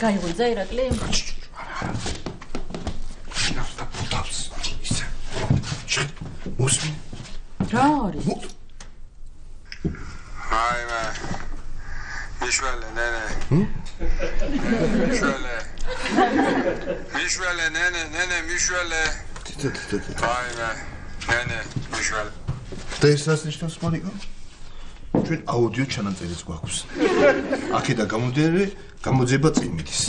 გაიღვიძა ირაკლი? შინავს და ბუდავს. ისე. მოსმი. რა არის? აი მე. მიშველე ნენე. მიშველე. მიშველე ნენე, ნენე მიშველე. აი მე. ნენე მიშველე. და ეს რას ნიშნავს მარიკა? ჩვენ აუდიო ჩანაწერიც გვაქვს. აქედა გამოდიარე გამოძება წინ მიდის.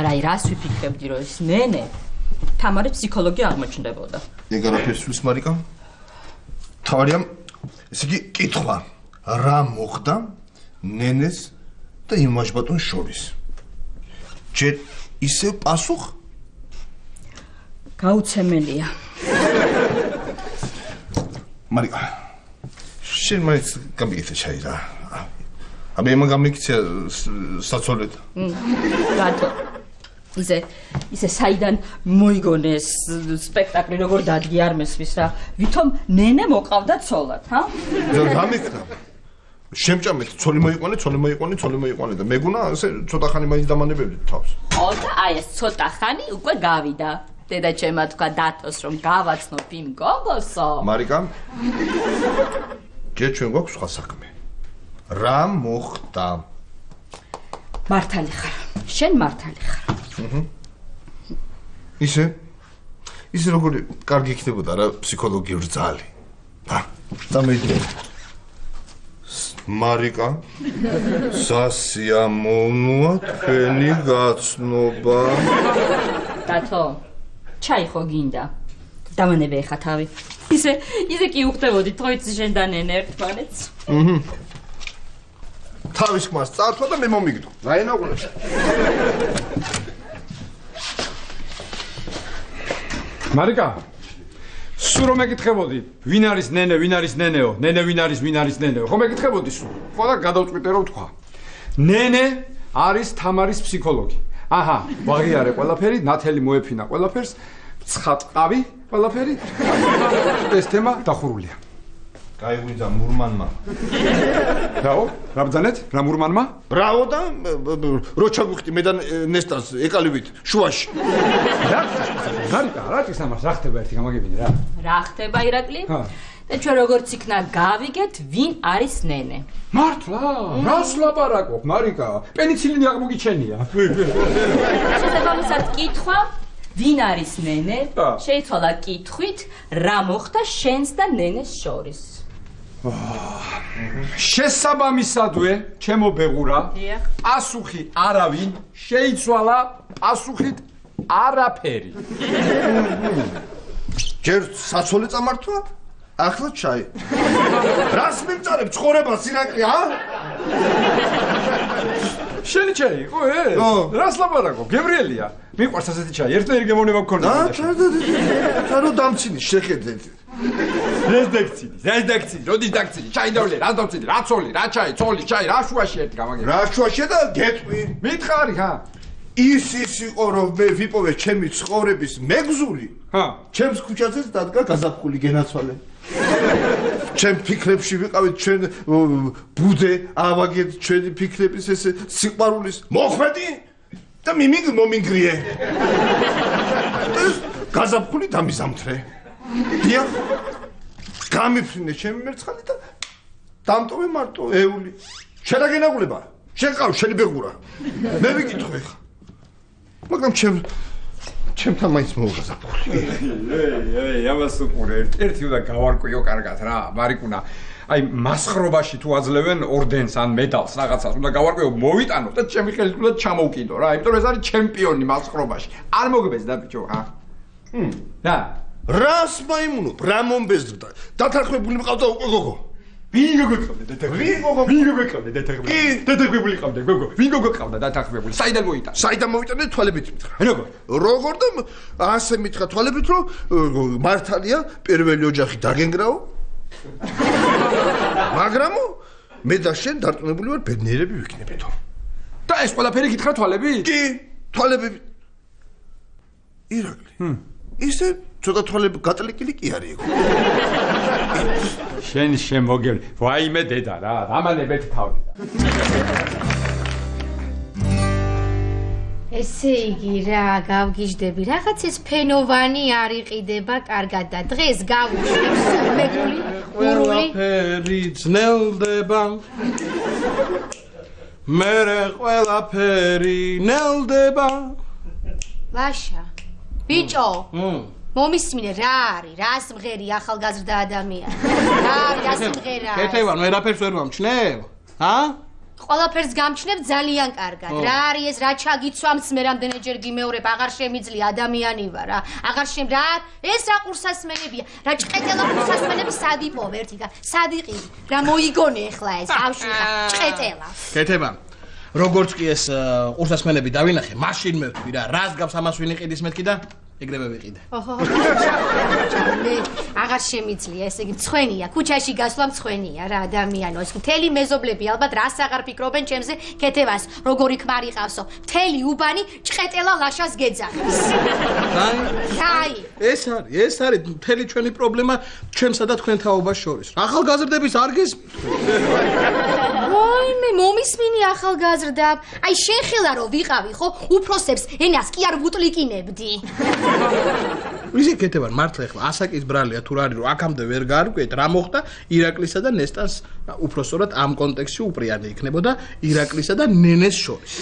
არა, აი რას ვიფიქრებდი რომ ეს ნენე თამარი ფსიქოლოგი აღმოჩნდებოდა. ეგ არაფერს ვის მარიკა? თავარიამ ესე იგი კითხვა რა მოხდა ნენეს და იმაშბატონ შორის? ჯერ ისე პასუხ გაუცემელია. მარიკა შენ მაინც გამიგეთ ჩაი რა. აბე მაგ გამიქცია საცოლეთ. რატო? ისე ისე საიდან მოიგონეს სპექტაკლი როგორ დადგი არ მესმის რა. ვითომ ნენე მოყავდა ცოლად ჰა? გამიქნა შემჭამეთ ცოლი მოიყვანე ცოლი მოიყვანე ცოლი მოიყვანე და მეგონა ასე ცოტა ხანი მაინც დამანებებდი თავს. ო და აი ეს ცოტა ხანი უკვე გავიდა. დედა ჩემა თქვა დათოს რომ გავაცნობ იმ გოგოსო. მარიკა ჯერ ჩვენ გვაქვს სხვა საქმე. რა მოხდა მართალი ხარ. შენ მართალი ხარ. ისე? ისე როგორი კარგი იქნებოდა რა ფსიქოლოგიური ძალი? და დამეიდე მარიკა სასიამოვნოა თქვენი გაცნობა. დათო ჩაი ხო გინდა. დამანებე ხა თავი. ისე ისე კი უხდებოდი თოიც შენ და ნენე ერთმანეთს აჰა თავის ხმას წართვა და მე მომიგდო. რაინაყურებს მარიკა სულ რომ მეკითხებოდი ვინ არის ნენე ვინ არის ნენეო? ნენე ვინ არის ვინ არის ნენეო? ხო მეკითხებოდი სულ ხო და გადავწყვიტე რომ თქვა. ნენე არის თამარის ფსიქოლოგი. აჰა ვაღიარე ყველაფერი ნათელი მოეფინა ყველაფერს ცხატყავი ყველაფერი. ეს თემა დახურულია გაიგვიძა მურმანმა. რაო? რა ბძანეთ? რა მურმანმა? ბრავო და რო ჩაგვიხდი მე და ნესტას ეკალივით შუაში. რა? გარიკა, რა ის ამას რა ხდება ერთი გამაგებინე რა? რა ხდება ირაკლი? ჰა. და ჩვენ როგორც იქნა გავიგეთ, ვინ არის ნენე? მართლა? რას ლაპარაკობ, მარიკა? პენიცილინი აღმოგიჩენია. შესაბამისად კითხვა ვინ არის ნენე? შეიცვალა კითხვით, რა მოხდა შენს და ნენეს შორის? შესაბამისადვე, ჩემო ბეღურა, პასუხი არავინ შეიცვალა პასუხით არაფერი. ჯერ საცოლე წამართვა? ახლა ჩაი. რას მიმწარებ ცხოვრებას ირაკლი, ა? შენი ჩაი, ხო ე? რას ლაპარაკობ? გებრიელია. მიყვარს ასეთი ჩაი. ერთნაირი გემოვნება მქონდა. და ჩა და ჩა რო დამცინის შეხედეთ. რეზდექცინი, რეზდექცინი, როდის დაქცინი? ჩაიდავლე, რა დავცინი? რა ცოლი, რა ჩაი, ცოლი, ჩაი, რა შუაში ერთი გამაგე. რა შუაში და გეტყვი. მითხარი, ხა? ის ის იყო რომ მე ვიპოვე ჩემი ცხოვრების მეგზული. ჰა, ჩემს ქუჩაზეც დადგა გაზაფხული გენაცვალე. ჩემ ფიქრებში ვიყავით ჩვენ ბუდე, ავაგეთ ჩვენი ფიქრების ეს სიყვარულის მოხვედი და მიმიგ მომინგრიე. გაზაფხული დამიზამთრე. დიახ. გამიფრინე ჩემი მერცხალი და დამტოვე მარტო ეული. შედაგენაგულება. შენ ყავ შენი ბეგურა. მე ვიკითხე ხა. მაგრამ ჩემ ჩემთან მაინც მოგაზაფხული. ეი, ამას უყურე, ერთი უნდა გავარკვიო კარგად რა, მარიკუნა. აი, მასხრობაში თუ აძლევენ ორდენს ან მედალს რაღაცას, უნდა გავარკვიო, მოვიტანო და ჩემი ხელით უნდა ჩამოვკიდო რა, იმიტომ ეს არის ჩემპიონი მასხრობაში. არ მოგბეს და ბიჭო, რა. ჰმ. და რას მაიმუნო? რა მომბეზრდა? დათარხმებული მყავდა უკვე გოგო. ვინ გოგო ყავდა დათარხმებული? ვინ გოგო? ვინ გოგო ყავდა დათარხმებული? კი. დათარხმებული ყავდა გოგო. ვინ გოგო ყავდა დათარხმებული? საიდან მოიტანა? საიდან მოვიტანე თვალებით მითხრა. როგორ? როგორ და ასე მითხრა თვალებით რომ მართალია პირველი ოჯახი დაგენგრაო. მაგრამო მე და შენ დარწმუნებული ვარ ბედნიერები ვიქნებითო. და ეს ყველაფერი გითხრა თვალები? კი, თვალები ირაკლი. ჰმ. ისე ცოტა თვალები გატლიკილი კი არის ეგ. შენ შემოგერ. ვაიმე დედა რა, დამანებეთ თავი. ესე იგი რა გავგიჟდები რაღაც ეს ფენოვანი არ იყიდება კარგად და დღეს გავუშვებს მეგული ყველაფერი ძნელდება მერე ყველაფერი ნელდება ლაშა ბიჭო მ მომისმინე რა არის? რას მღერი ახალგაზრდა ადამიანი რა არის რა სიმღერა კეთება ვერაფერს ვერ მომჩნევ ჰა? ყველაფერს გამჩნევ ძალიან კარგად. რა არის ეს? რა ჩაგიცვამს მე რამდენჯერ გიმეორებ აღარ შემიძლია ადამიანი ვარ რა? აღარ შემ რა ეს რა ყურსასმენებია? რა ჭყეტელა ყურსასმენები? სად იპოვე ერთი და სად იყიდი? რა მოიგონე ახლა ეს ბავშვი? ხა ჭყეტელა. კეთება როგორც კი ეს ყურსასმენები დავინახე მაშინ მევთვი რა. რას გავს ამას ვინ იყიდის მეთქი და ეგრევე ვიყიდე. მე აღარ შემიძლია ესე იგი მცხვენია. ქუჩაში გასვლა მცხვენია რა ადამიანო. მთელი მეზობლები ალბათ რას აღარ ფიქრობენ ჩემზე? კეთებას როგორი ქმარი ყავსო? მთელი უბანი ჭყეტელა ლაშას გეძახის. აი ეს არის ეს არის მთელი ჩვენი პრობლემა ჩემსა და თქვენ თაობას შორის. ახალგაზრდების არ გესმით ვაი მე მომისმინი ახალგაზრდა აი შენ ხელა რო ვიყავი ხო? უფროსებს ენას კი არ ვუტლიკინებდი ვიზი კეთება მართლა ეხლა ასაკის ბრალია თუ რა არის რომ აქამდე ვერ გარკვეთ რა მოხდა? ირაკლისა და ნესტას უფრო სწორად ამ კონტექსტში უპრიანი იქნებოდა ირაკლისა და ნენეს შორის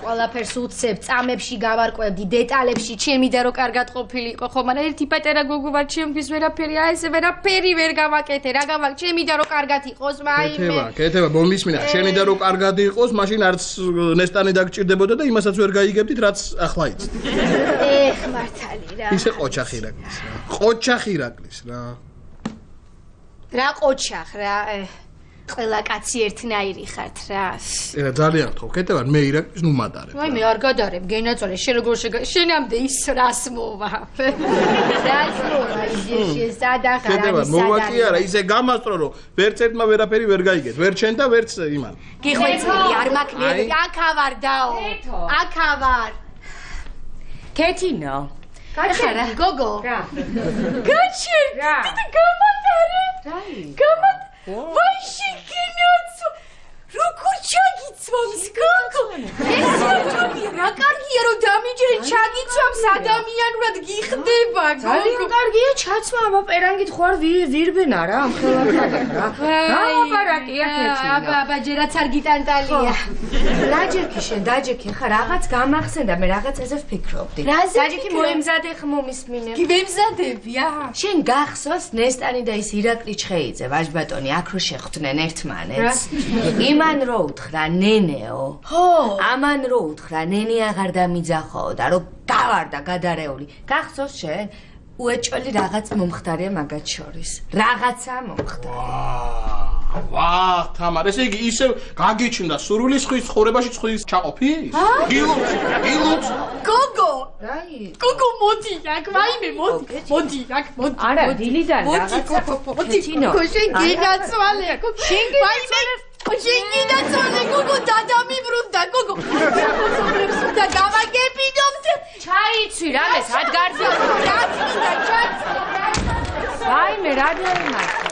ყველაფერს უცებ, წამებში გავარკვევდი, დეტალებში, ჩემი და რო კარგად ყოფილიყო, ხო, მაგრამ ერთი პატარა გოგო ვარ, ჩემთვის ვერაფერი, აი ესე ვერაფერი ვერ გავაკეთე, რა გავაკეთე, ჩემი და რო კარგად იყოს, მაიმე. კეთება კეთება მომისმინა შენი და რო კარგად იყოს მაშინ არც ნესტანი დაგჭირდებოდა და იმასაც ვერ გაიგებდით რაც ახლა იცით ეხ, მართალი რა. ისე ყოჩახ ირაკლის რა ყოჩახ ირაკლის რა რა ყოჩახ რა. ე, ყველა კაცი ერთნაირი ხართ რა. ერა ძალიან ხო კეთება მე ირაკლის ნუ მატარე ვაი მე არ გადარებ, გენაწოლე, შენ როგორ შეგა, შენამდე ის რას მოვა. რას მოვა სადახარ კეთება არის მოვა კი არა ისე გამასწრო რომ ვერც ერთმა ვერაფერი ვერ გაიგეთ ვერ ჩენ და ვერც იმან გიხვეწილი არ მაქნიერი, აი. აქავარ დაო. აქავარ. კეთინო გაჩერდი გოგო. რა გაჩერდი. რა? და გამატარე. რაი გამატ. ვაი შეგინაცო. როგორ ჩაგიცვამს გოგო? ეს ჯოგი რა კარგია რომ დამიჯერე ჩაგიცვამს ადამიანურად გიხდება გოგო. ძალიან კარგია ჩაცმა აბა პერანგით ხوار ვირბენა რა ამ ხელახლა რა. ლაპარაკია ქეთი. აბა აბა ჯერაც არ გიტანტალია. რაჯექი შენ დაჯექი ხა რაღაც გამახსენდა მე რაღაც ესე ვფიქრობდი. დაჯექი მოემზადე ხმომისმინე. კი ვემზადები აა. შენ გახსოვს ნესტანი და ის ირაკლი ჩხეიძე ვაჟბატონი აქ რო შეხვდნენ ერთმანეთს. იმ იმან რო უთხრა ნენეო ხო. ამან რო უთხრა ნენი აღარ დამიძახო და რო გავარდა გადარეული გახსოვს შენ უეჭველი რაღაც მომხდარია მაგათ შორის რაღაცა მომხდარი ვაჰ თამარ ესე იგი ისე გაგიჩნდა სურვილი ხვის ცხოვრებაში ხვის ჩაყოფი გილუც გილუც გოგო. რაი გოგო მოდი აქ, ვაიმე მოდი. მოდი აქ, მოდი. არა, მოდი. დილიდან მოდი, რაღაცა. გოგო, მოდი. გოგო, შენ გინაცვალე. გოგო, შენ გინაცვალე. შენ გინაცვალე, გოგო, დადამიბრუნდა, გოგო. გოგო, და გავაგებინოთ. ჩაიცვი რამე სად გარდა? გაწმინდა, ჩაწმინდა. ვაიმე რა დაიმართა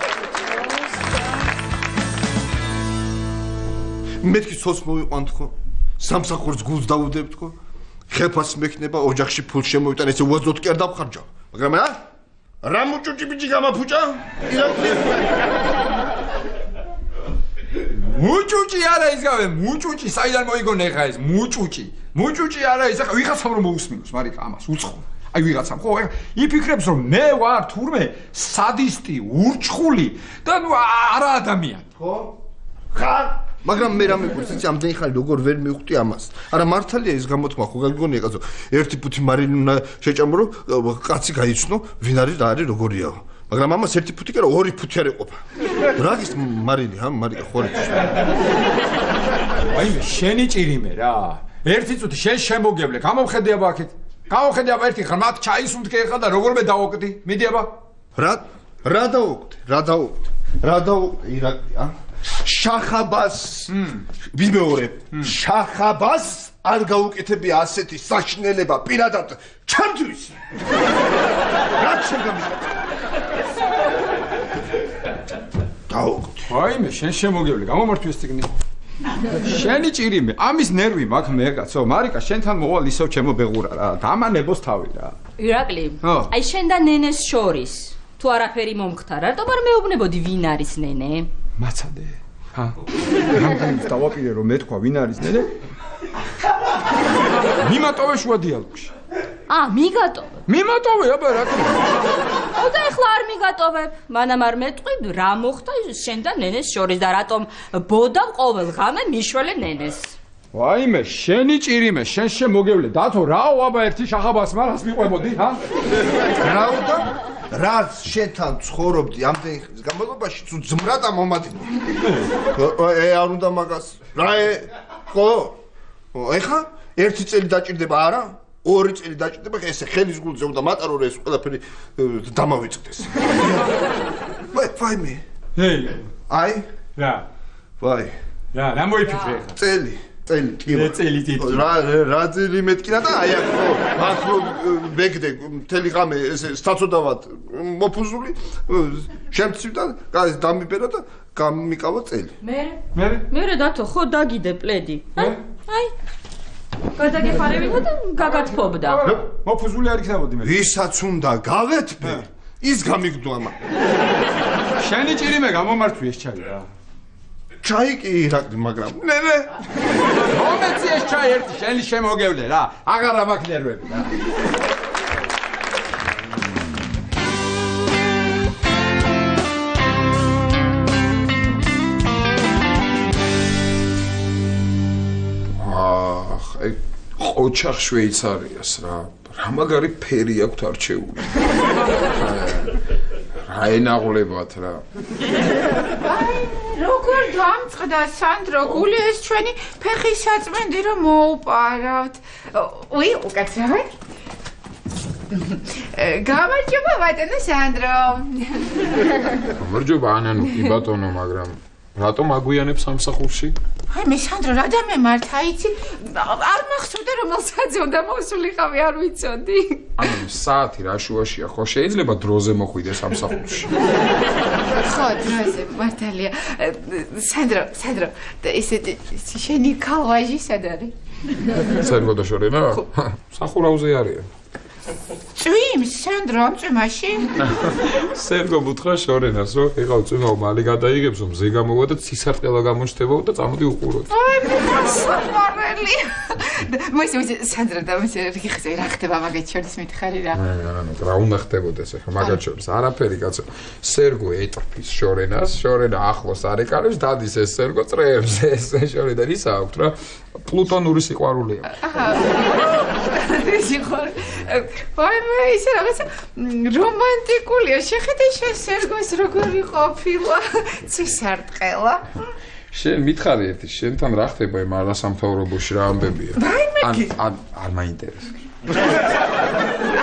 მეთქი სოც მოვიყვანთ ხო სამსახურს გულს დავუდებთ ხო ხელფას მექნება ოჯახში ფულ შემოვიტან ესე უაზროდ კი არ დავხარჯავ მაგრამ რა რა მუჭუჭი ბიჭი გამაფუჭა? ირაკლი მუჭუჭი არა ის გავე მუჭუჭი საიდან მოიგონე ხა ეს მუჭუჭი მუჭუჭი არა ის ახლა ვიღაცამ რომ მოусმინოს მარიკა ამას უცხო აი ვიღაცამ ხო ეხლა იფიქრებს რომ მე ვარ თურმე სადისტი ურჩხული და ნუ არა ადამიანი ხო? ხარ? მაგრამ მე რამე გულს იცი ამდენი ხანი როგორ ვერ მივხვდი ამას. არა მართალია ეს გამოთქმა ხო გაგიგონია კაცო. ერთი ფუთი მარილი უნდა შეჭამო რომ კაცი გაიცნო ვინ არის და არის როგორიაო. მაგრამ ამას ერთი ფუთი კი არა ორი ფუთი არ ეყოფა. რა გის მარილი ჰა მარიკა ხორი. აი შენი ჭირიმე რა ერთი წუთი შენ შემოგებლე გამომხედე აბა აქეთ გამომხედე აბა ერთი ხარ მათ ჩაის უთქე ხა და როგორ მე დავოკდი მიდი აბა რა რა დაუკვდი? რა დაუკვდი? რა დაუკვდი ირაკლი ა? შახაბას ვიმეორებ. შახაბას არ გაუკეთებია ასეთი საშნელება პირადად ჩემთვის. რა შეგამიშა? დაუკვდი. აი მე შენ შემოგებლე გამომართვი ეს ციგნი შენი ჭირიმე ამის ნერვი მაქვს მე კაცო მარიკა შენთან მოვალ ისევ ჩემო ბეღურა რა. დამანებოს თავი რა. ირაკლი აი შენ და ნენეს შორის თუ არაფერი მომხდა რატომ არ მეუბნებოდი ვინ არის ნენე? მაცადე. ჰა. რამდენი დავაპირე რომ მეთქვა ვინ არის ნენე. მიმატოვე შუა დიალოგში ა მიგატოვებ მიმატოვე აბა რა თქმა ო და ეხლა არ მიგატოვებ მანამ არ მეტყვი რა მოხდა შენ და ნენეს შორის და რატომ ბოდავ ყოველ ღამე მიშველე ნენეს ვაიმე შენი ჭირიმე შენ შემოგევლე დათო რაო აბა ერთი შახაბას მარას მიყვებოდი ჰა რა უნდა? რაც შენთან ცხოვრობდი ამდენი ხნის განმავლობაში თუ ძმრატა მომადინო. ე არ უნდა მაგას. რა ე? ხო? ეხა ერთი წელი დაჭirdება არა? ორი წელი დაჭirdება, ესე ხელის გულზე უნდა მატარო რომ ეს ყველაფერი დამავიწყდეს. ვაი, ვაიმე. ჰეი აი, რა ვაი. რა რა მოიფიქრე ხა წელი წელი კი ე, წელი, წელი. რა რა წელი მეთქინა და აი აქ ხო აქ რო ვეგდე მთელი ღამე ესე სტაცოდავად მოფუზული შემცივდა დამიბერა და გამიკავა წელი მე მე მე დათო ხო დაგიდე პლედი მე? აი გადაგეხარებინა და გაგათფობდა. მოფუზული არ იქნებოდი მე ვისაც უნდა გავეთბე ის გამიგდომა შენი ჭირიმე გამომართვი ეს ჩაი. რა. ჩაი კი ირაკლი მაგრამ ნე ნე მომეცი ეს ჩაი ერთი შენი შემოგევლე რა. აღარა მაქვს ნერვები რა აი ყოჩახ შვეიცარიას რა რა მაგარი ფერი აქვთ არჩეული. რა ენაღლებათ რა. როგორ დამწყდა სანდრო გული ეს ჩვენი ფეხის საწმენდი რომ მოუპარავთ უი უკაცრავად გამარჯობა ბატონო სანდრო. გამარჯობა ანანუ კი ბატონო მაგრამ რატომ აგვიანებ სამსახურში აი მე სანდრო რა დამემართა იცი არ მახსოვდა რომელ საათზე უნდა მოსულიყავი არ ვიცოდი. ანუ საათი რა შუაშია? ხო შეიძლება დროზე მოხვიდე სამსახურში ხო დროზე მართალია. სანდრო სანდრო და ესე შენი ქალვაჟი სად არის? და შორენა სახურავზე არიან წვიმს სანდრო ამ წვიმაში? სერგო მუთხრა შორენას რომ ეხლა წვიმა მალე გადაიგებს რომ ზე გამოვა და ცისარტყელა გამოჩნდება და წამოდი უყუროთ. აი მე საფარელი მოიცა მოიცა სანდრო და მოიცა რიხზე რა ხდება მაგათ შორის მითხარი რა. ანუ რა უნდა ხდებოდეს ახლა მაგათ შორის? არაფერი კაცო. სერგო ეტრფის შორენას შორენა ახლოს არ ეკარებს დადის ეს სერგო წრეებს ეს შორიდან ისა აქვს რა პლუტონური სიყვარულია. სიხარ აი მე ისე რაღაცა რომანტიკულია. შეხედე შენ სერგოს როგორი ყოფილა ცისარტყელა შენ მითხარი ერთი შენთან რა ხდება იმ არასამთავრობოში რა ამბებია? ან ან არ მაინტერესებს.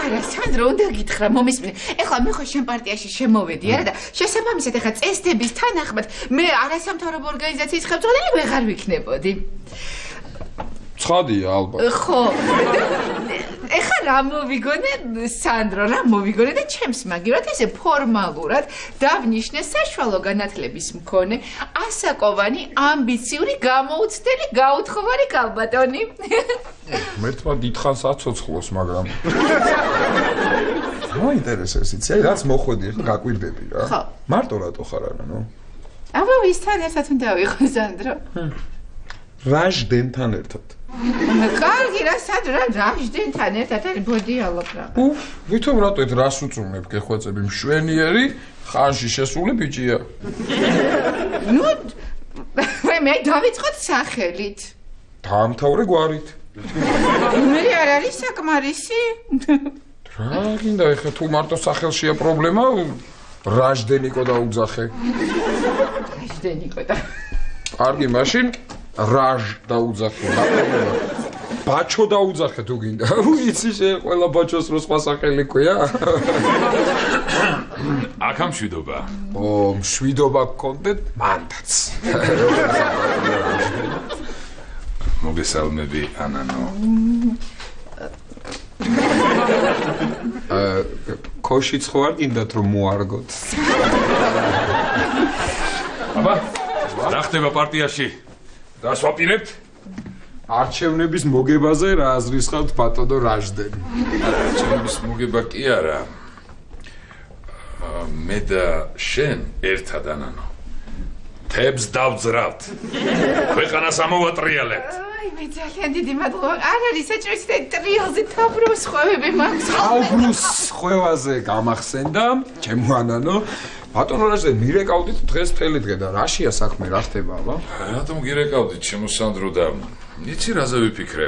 არა სანდრო უნდა გითხრა მომისმინე ეხლა მე ხო შენ პარტიაში შემოვედი არა და შესაბამისად ეხლა წესდების თანახმად მე არასამთავრობო ორგანიზაციის ხელმძღვანელი ვეღარ ვიქნებოდი ცხადია ალბათ ხო ეხლა რა მოვიგონე სანდრო რა მოვიგონე და ჩემს მაგივრად ესე ფორმალურად დავნიშნე საშუალო განათლების მქონე ასაკოვანი ამბიციური გამოუცდელი გაუთხოვარი კალბატონი მერთმა დიდხანს აცოცხლოს მაგრამ რა ინტერესებს იცი აი რაც მოხვედი ახლა გაკვირდები რა ხო. მარტო რატო ხარ არა ნუ აბა ვისთან ერთად უნდა ვიყო სანდრო? რაჟდენთან ერთად. კარგი რა სანდრო რაჟდენთან ერთად არის ბოდიალობ რა. უფ, ვითომ რატო რას უწუნებ გეხვეწები მშვენიერი ხანში შესული ბიჭია. ნუ მე მე დავიწყოთ სახელით. დაამთავრე გვარით. მე არ არის საკმარისი? რა გინდა ეხლა თუ მარტო სახელშია პრობლემა რაჟდენიკო დაუძახე. რაჟდენიკო და კარგი, მაშინ რაჟ დაუძახე. ბაჩო დაუძახე თუ გინდა. ვიცი შე ყველა ბაჩოს რო სხვა სახელი ქვია. აქ ამ შვიდობა. ო, მშვიდობა გქონდეთ მანდაც. მოგესალმები ანანო. აა ქოშიც ხო არ გინდათ რომ მოარგოთ. აბა, რა ხდება პარტიაში? დასვაპირებთ? არჩევნების მოგებაზე რა აზრის ხართ ბატონო რაჟდენ? არჩევნების მოგება კი არა. მე და შენ ერთად ანანო. თებს დავძრავთ. ქვეყანას ამოვატრიალებთ. აი მე ძალიან დიდი მადლობა. არ არის საჭირო ისე ტრიალზე თაბროს ხვევები მაქვს. აუბრუს ხვევაზე გამახსენდა, ჩემო ანანო. ბატონო რაჟდენ მირეკავდით დღეს მთელი დღე და რაშია საქმე, რა ხდება, აბა? რატომ გირეკავდით ჩემო სანდრო და იცი რაზე ვიფიქრე?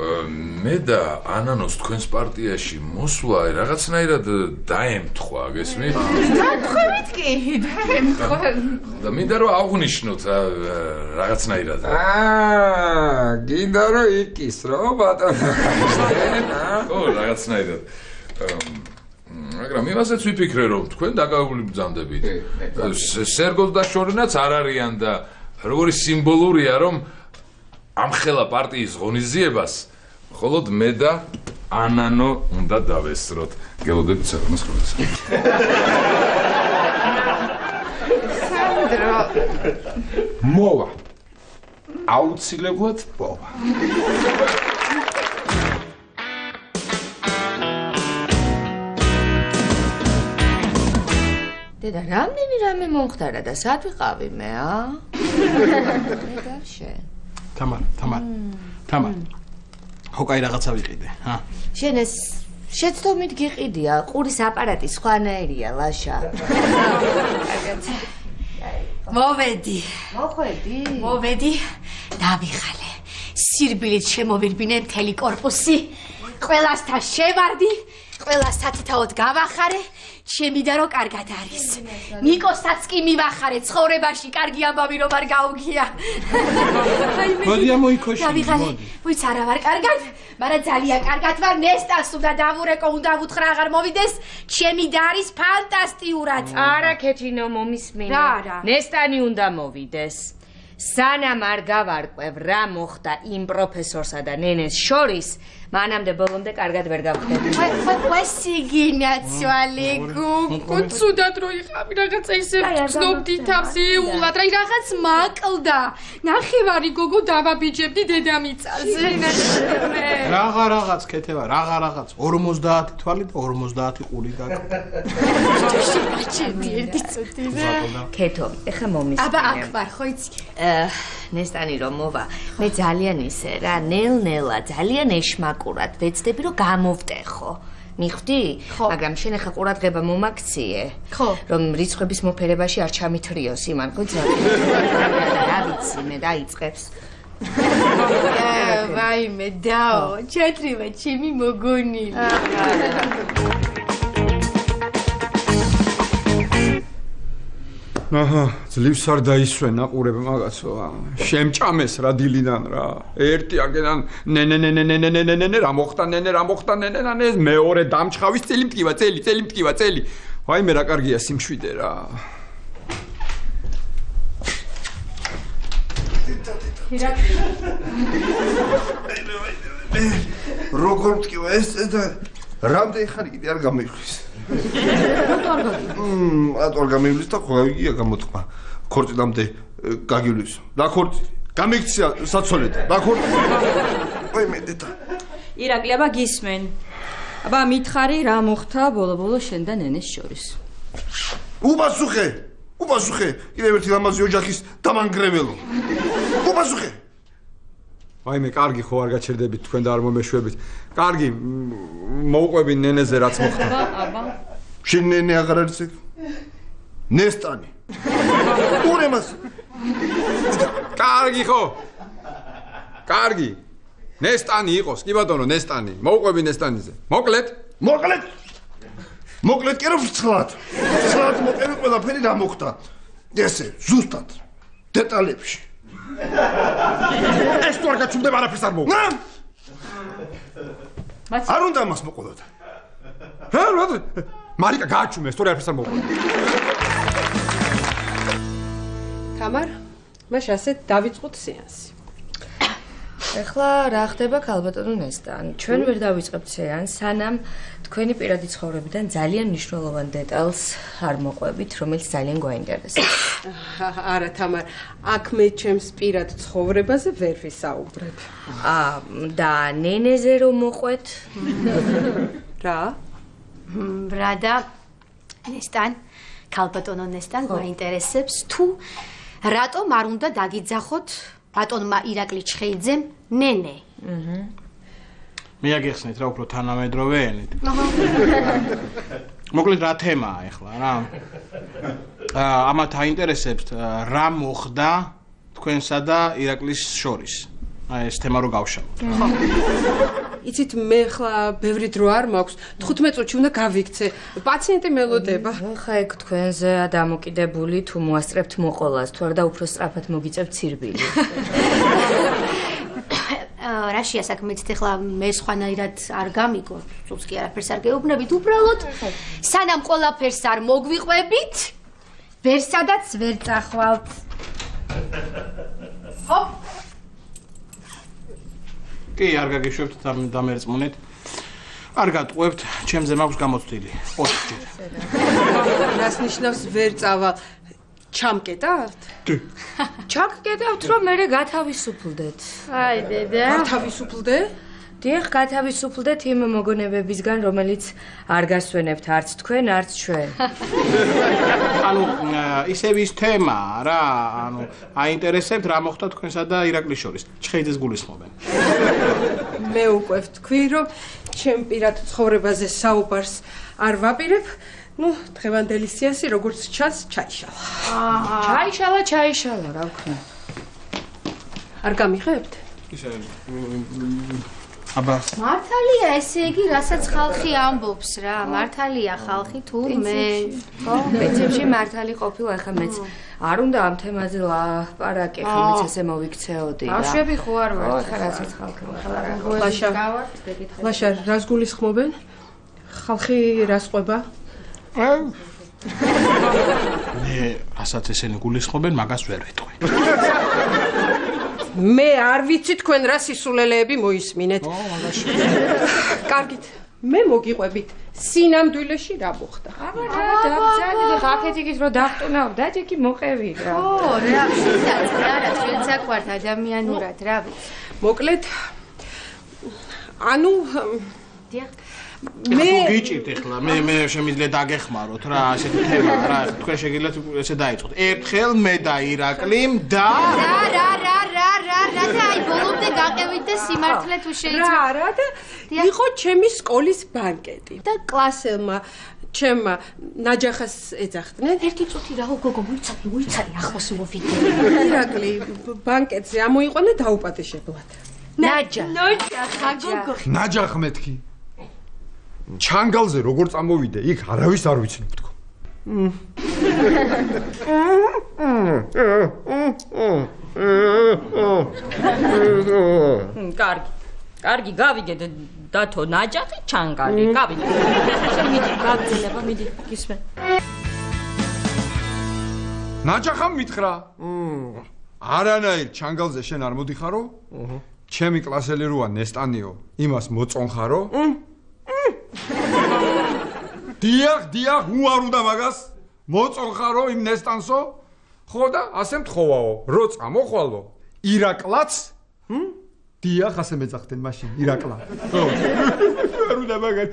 მე და ანანოს თქვენს პარტიაში მოსვლა რაღაცნაირად დაემთხვა, გესმით? დათხოვით კი, დაემთხვა. და მინდა რომ აღვნიშნოთ რა რაღაცნაირად. აა, გინდა რომ იკისრო, ბატონო რაჟდენ, აა? ო, რაღაცნაირად. მაგრამ იმასაც ვიფიქრე რომ თქვენ დაკავებული ბრძანდებით. ს- სერგოს და შორინაც არ არიან და როგორი სიმბოლურია რომ ამხელა პარტიის ღონისძიებას მხოლოდ მე და ანანო უნდა დავესწროთ. გელოდებით საქმეს ხოლმე. სანდრო, მოვა. აუცილებლად მოვა. დედა, რამდენი რამე მომხდარა და სად ვიყავი მე, ა? ეგარშე. თამარ, თამარ. თამარ. ხო, კაი რაღაცა ვიყიდე, ა? შენ ეს შეცდომით გიყიდია, ყურის აპარატი სხვანაირია, ლაშა. კაცი. მოვედი. მოხვედი? მოვედი. დავიღალე. სირბილით შემოვირბინე მთელი корпуსი. ყველასთან შევარდი, ყველას სათითაოდ გავახარე. შემიდა რომ კარგად არის. ნიკოსაც კი მივახარე ცხოვრებაში, კარგი ამბავი რომ არ გაუგია. აი მე მოდი ამოიქოშინე, დავიხალე. მოდი. ვიც არა ვარ კარგად, მაგრამ ძალიან კარგად ვარ. ნესტას უნდა დავურეკო, უნდა ვუთხრა აღარ მოვიდეს. ჩემი და არის ფანტასტიურად. არა, ქეთინო მომისმინე. რა არა? ნესტანი უნდა მოვიდეს. სანამ არ გავარკვევ რა მოხდა იმ პროფესორსა და ნენეს შორის, მანამდე ბოლომდე კარგად ვერ გავხდები. ვასიგინაცვალე გუგუ ცუდად რო იყავი რაღაცა ისე გწნობდი თავს ეულად რა რაღაც მაკლდა. ნახევარი გოგო დავაბიჯებდი დედამიწაზე. რაღა რაღაც ქეთევა, რაღაცა რაღაც. 50 თვალი და 50 ყური გაქვს. ჩემი ერთი წუთი ქეთო, ეხა მომისმინე. აბა აქ ვარ ხო იცი. აა, ნესტანი რომ მოვა, მე ძალიან ისე რა, ნელ-ნელა, ძალიან ეშმაკურად ვეცდები რომ გამოვტეხო. მიხვდი? მაგრამ შენ ახლა ყურადღება მომაქციე. ხო. რომ რიცხვების მოფერებაში არ ჩამithრიოს იმან, ხო ძმა? რა ვიცი, მე დაიწყებს. ვაიმე დაო ჩათრივა ჩემი მოგონილი აჰა, ძლივს არ დაისვენა ყურებ მაგაცო. შემჭამეს რა დილიდან რა. ერთი აგენან ნენენენენენენენენე რა მოხდა ნენე რა მოხდა ნენენანე ეს მეორე დამჭხავის წელი მткиვა წელი წელი მткиვა წელი. ვაიმე რა კარგია სიმშვიდე რა. ირაკლი. როგორ მткиვა ეს და რამდენი ხანი კიდე არ გამოიხვის. ატორგამი. მმ, ატორგამივლის და ხო იგია გამოთქმა. ქორწილამდე გაგივლის. რა ქორწილი? გამიქცია საცოლედ. რა ქორწილი? აი მედეთა. ირაკლება გისმენ. აბა მითხარი რა მოხდა ბოლო-ბოლო შენ და ნენეს შორის? უპასუხე! უპასუხე! კიდევ ერთი ლამაზი ოჯახის დამანგრეველო. უპასუხე! აი მე კარგი ხო არ გაჩერდებით თქვენ და არ მომეშვებით. კარგი მ- მოვყვები ნენეზე რაც მოხდა. აბა შენ ნენე აღარ არის ნესტანი ურემას კარგი ხო? კარგი. ნესტანი იყოს, კი ბატონო, ნესტანი. მოვყვები ნესტანიზე. მოკლედ. მოკლედ მოკლედ კი რა ვცლად ვცლად მოკლედ ყველაფერი რა მოხდა ესე ზუსტად დეტალებში ეს თუ არ გაჩუმდება არაფერს არ მოუყვე. ნა არ უნდა მას მოყოლოთ ჰა, რა? მარიკა გააჩუმეს, თორე არაფერს არ მოუყვე. თამარ, მაშ ასე დავიწყოთ სეანსი. ეხლა რა ხდება ქალბატონო ნესტან? ჩვენ ვერ დავიწყებთ სეანს, სანამ თქვენი პირადი ცხოვრებიდან ძალიან მნიშვნელოვან დეტალს არ მოყვებით, რომელიც ძალიან გვაინტერესებს. არა, თამარ, აქ მე ჩემს პირად ცხოვრებაზე ვერ ვისაუბრებ. აა და ნენეზე რომ მოყვეთ? რა? ბრადა ნესტან ქალბატონო ნესტან გვაინტერესებს თუ რატომ არ უნდა დაგიძახოთ ბატონმა ირაკლი ჩხეიძემ ნენე მე აგიხსნით რა უფრო თანამედროვე ენით. მოკლედ რა თემაა ეხლა რა? აა ამათ აინტერესებთ აა, რა მოხდა თქვენსა და ირაკლის შორის. აი ეს თემა რო გავშალოთ. იცით მე ხლა ბევრი დრო არ მაქვს. 15 წუთში უნდა გავიქცე. პაციენტი მელოდება. ხა ეგ თქვენზე დამოკიდებული თუ მოასწრებთ მოყოლას, თუ არა და უფრო სწრაფად მოგიწევთ ცირბილი. აა, რაშია საქმე იცით ახლა მე სხვანაირად არ გამიგო წუც კი არაფერს არ გეუბნებით უბრალოდ სანამ ყველაფერს არ მოგვიყვებით ვერ სადაც ვერ წახვალთ ჰოპ კი, არ გაგიშვებთ და დამერწმუნეთ. არ გატყუებთ, ჩემზე მაქვს გამოცდილი. ოთხჯერ. რას ნიშნავს ვერ წავალ? ჩამკეტავთ? ჩაგკეტავთ რომ მე გათავისუფლდეთ. აი დედა თავისუფლდე? დიახ, გათავისუფლდეთ იმ მოგონებებისგან, რომელიც არ გასვენებთ არც თქვენ, არც ჩვენ. ანუ აა, ისევ ის თემაა რა, ანუ აინტერესებთ რა მოხდა თქვენსა და ირაკლის შორის. ჩხეიძეს გულისხმობენ. მე უკვე ვთქვი, რომ ჩემ პირად ცხოვრებაზე საუბარს არ ვაპირებ. ну, დღევანდელი სეანსი როგორც ჩანს, ჩაიშალა. ჩაიშალა, ჩაიშალა, რა ვქნა. არ გამიღებთ? ისე აბა მართალია ესე იგი რასაც ხალხი ამბობს რა მართალია ხალხი თუ მე ხო, პრინციპში მართალი ყოფილა, ახლა მეც არ უნდა ამ თემაზე ლაპარაკი, ხა მეც ესე მოვიქცეოდი რა. ბავშვები ხო არ ხო, ვართ ახლა რასაც ხალხი მოხდა. ლაშა, ლაშა, რას გულისხმობენ? ხალხი რას ყვება? მე რასაც ესენი გულისხმობენ, მაგას ვერ ვიტყვი. მე არ ვიცი თქვენ რა სისულელეები მოისმინეთ. ო, მაგაში. კარგით, მე მოგიყვებით. სინამდვილეში რა მოხდა? აბა რა დაგძალი ხა აქეთ იქით რომ დახტუნავ, დაჯექი მოყევი რა. ო რა შეიძლება რა ჩვენ საკვართ ადამიანურად რა ვიცი მოკლედ ანუ დიახ მე გიჭირთ ეხლა, მე მე შემიძლია დაგეხმაროთ რა, ასეთი თემა რა, თქვენ შეგიძლიათ ესე დაიწყოთ. ერთხელ მე და ირაკლიმ და რა რა რა რა რა რა და აი ბოლომდე გაყევით და სიმართლე თუ რა შეიძლება რა და დიახ. იყო ჩემი სკოლის ბანკეტი და კლასელმა ჩემმა ნაჯახას ეძახდნენ ერთი წუთი რა გოგო მოიცადე მოიცადე ახლოს მოვიდე ირაკლი ბანკეტზე ამოიყვანა დაუპატეშებლად ნაჯა ნაჯა გოგო ნაჯახ მეთქი. ჩანგალზე როგორ წამოვიდე, იქ არავის არ ვიცნობ თქო. მ, კარგი. კარგი, გავიგეთ დათო ნაჯახი ჩანგალი. გავიგეთ. მიდი, გაგძინება, მიდი, გისმენ. ნაჯახამ მითხრა. არანაირ ჩანგალზე შენ არ მოდიხარო? ჩემი კლასელი როა ნესტანიო, იმას მოწონხარო? დიახ, დიახ, უარ უნდა მაგას. მოწონხარო იმ ნესტანსო? ხო და ასე მთხოვაო, რო წამოხვალო. ირაკლაც? ჰმ? დიახ, ასე მეძახდნენ მაშინ, ირაკლა. ხო. არ უნდა მაგას.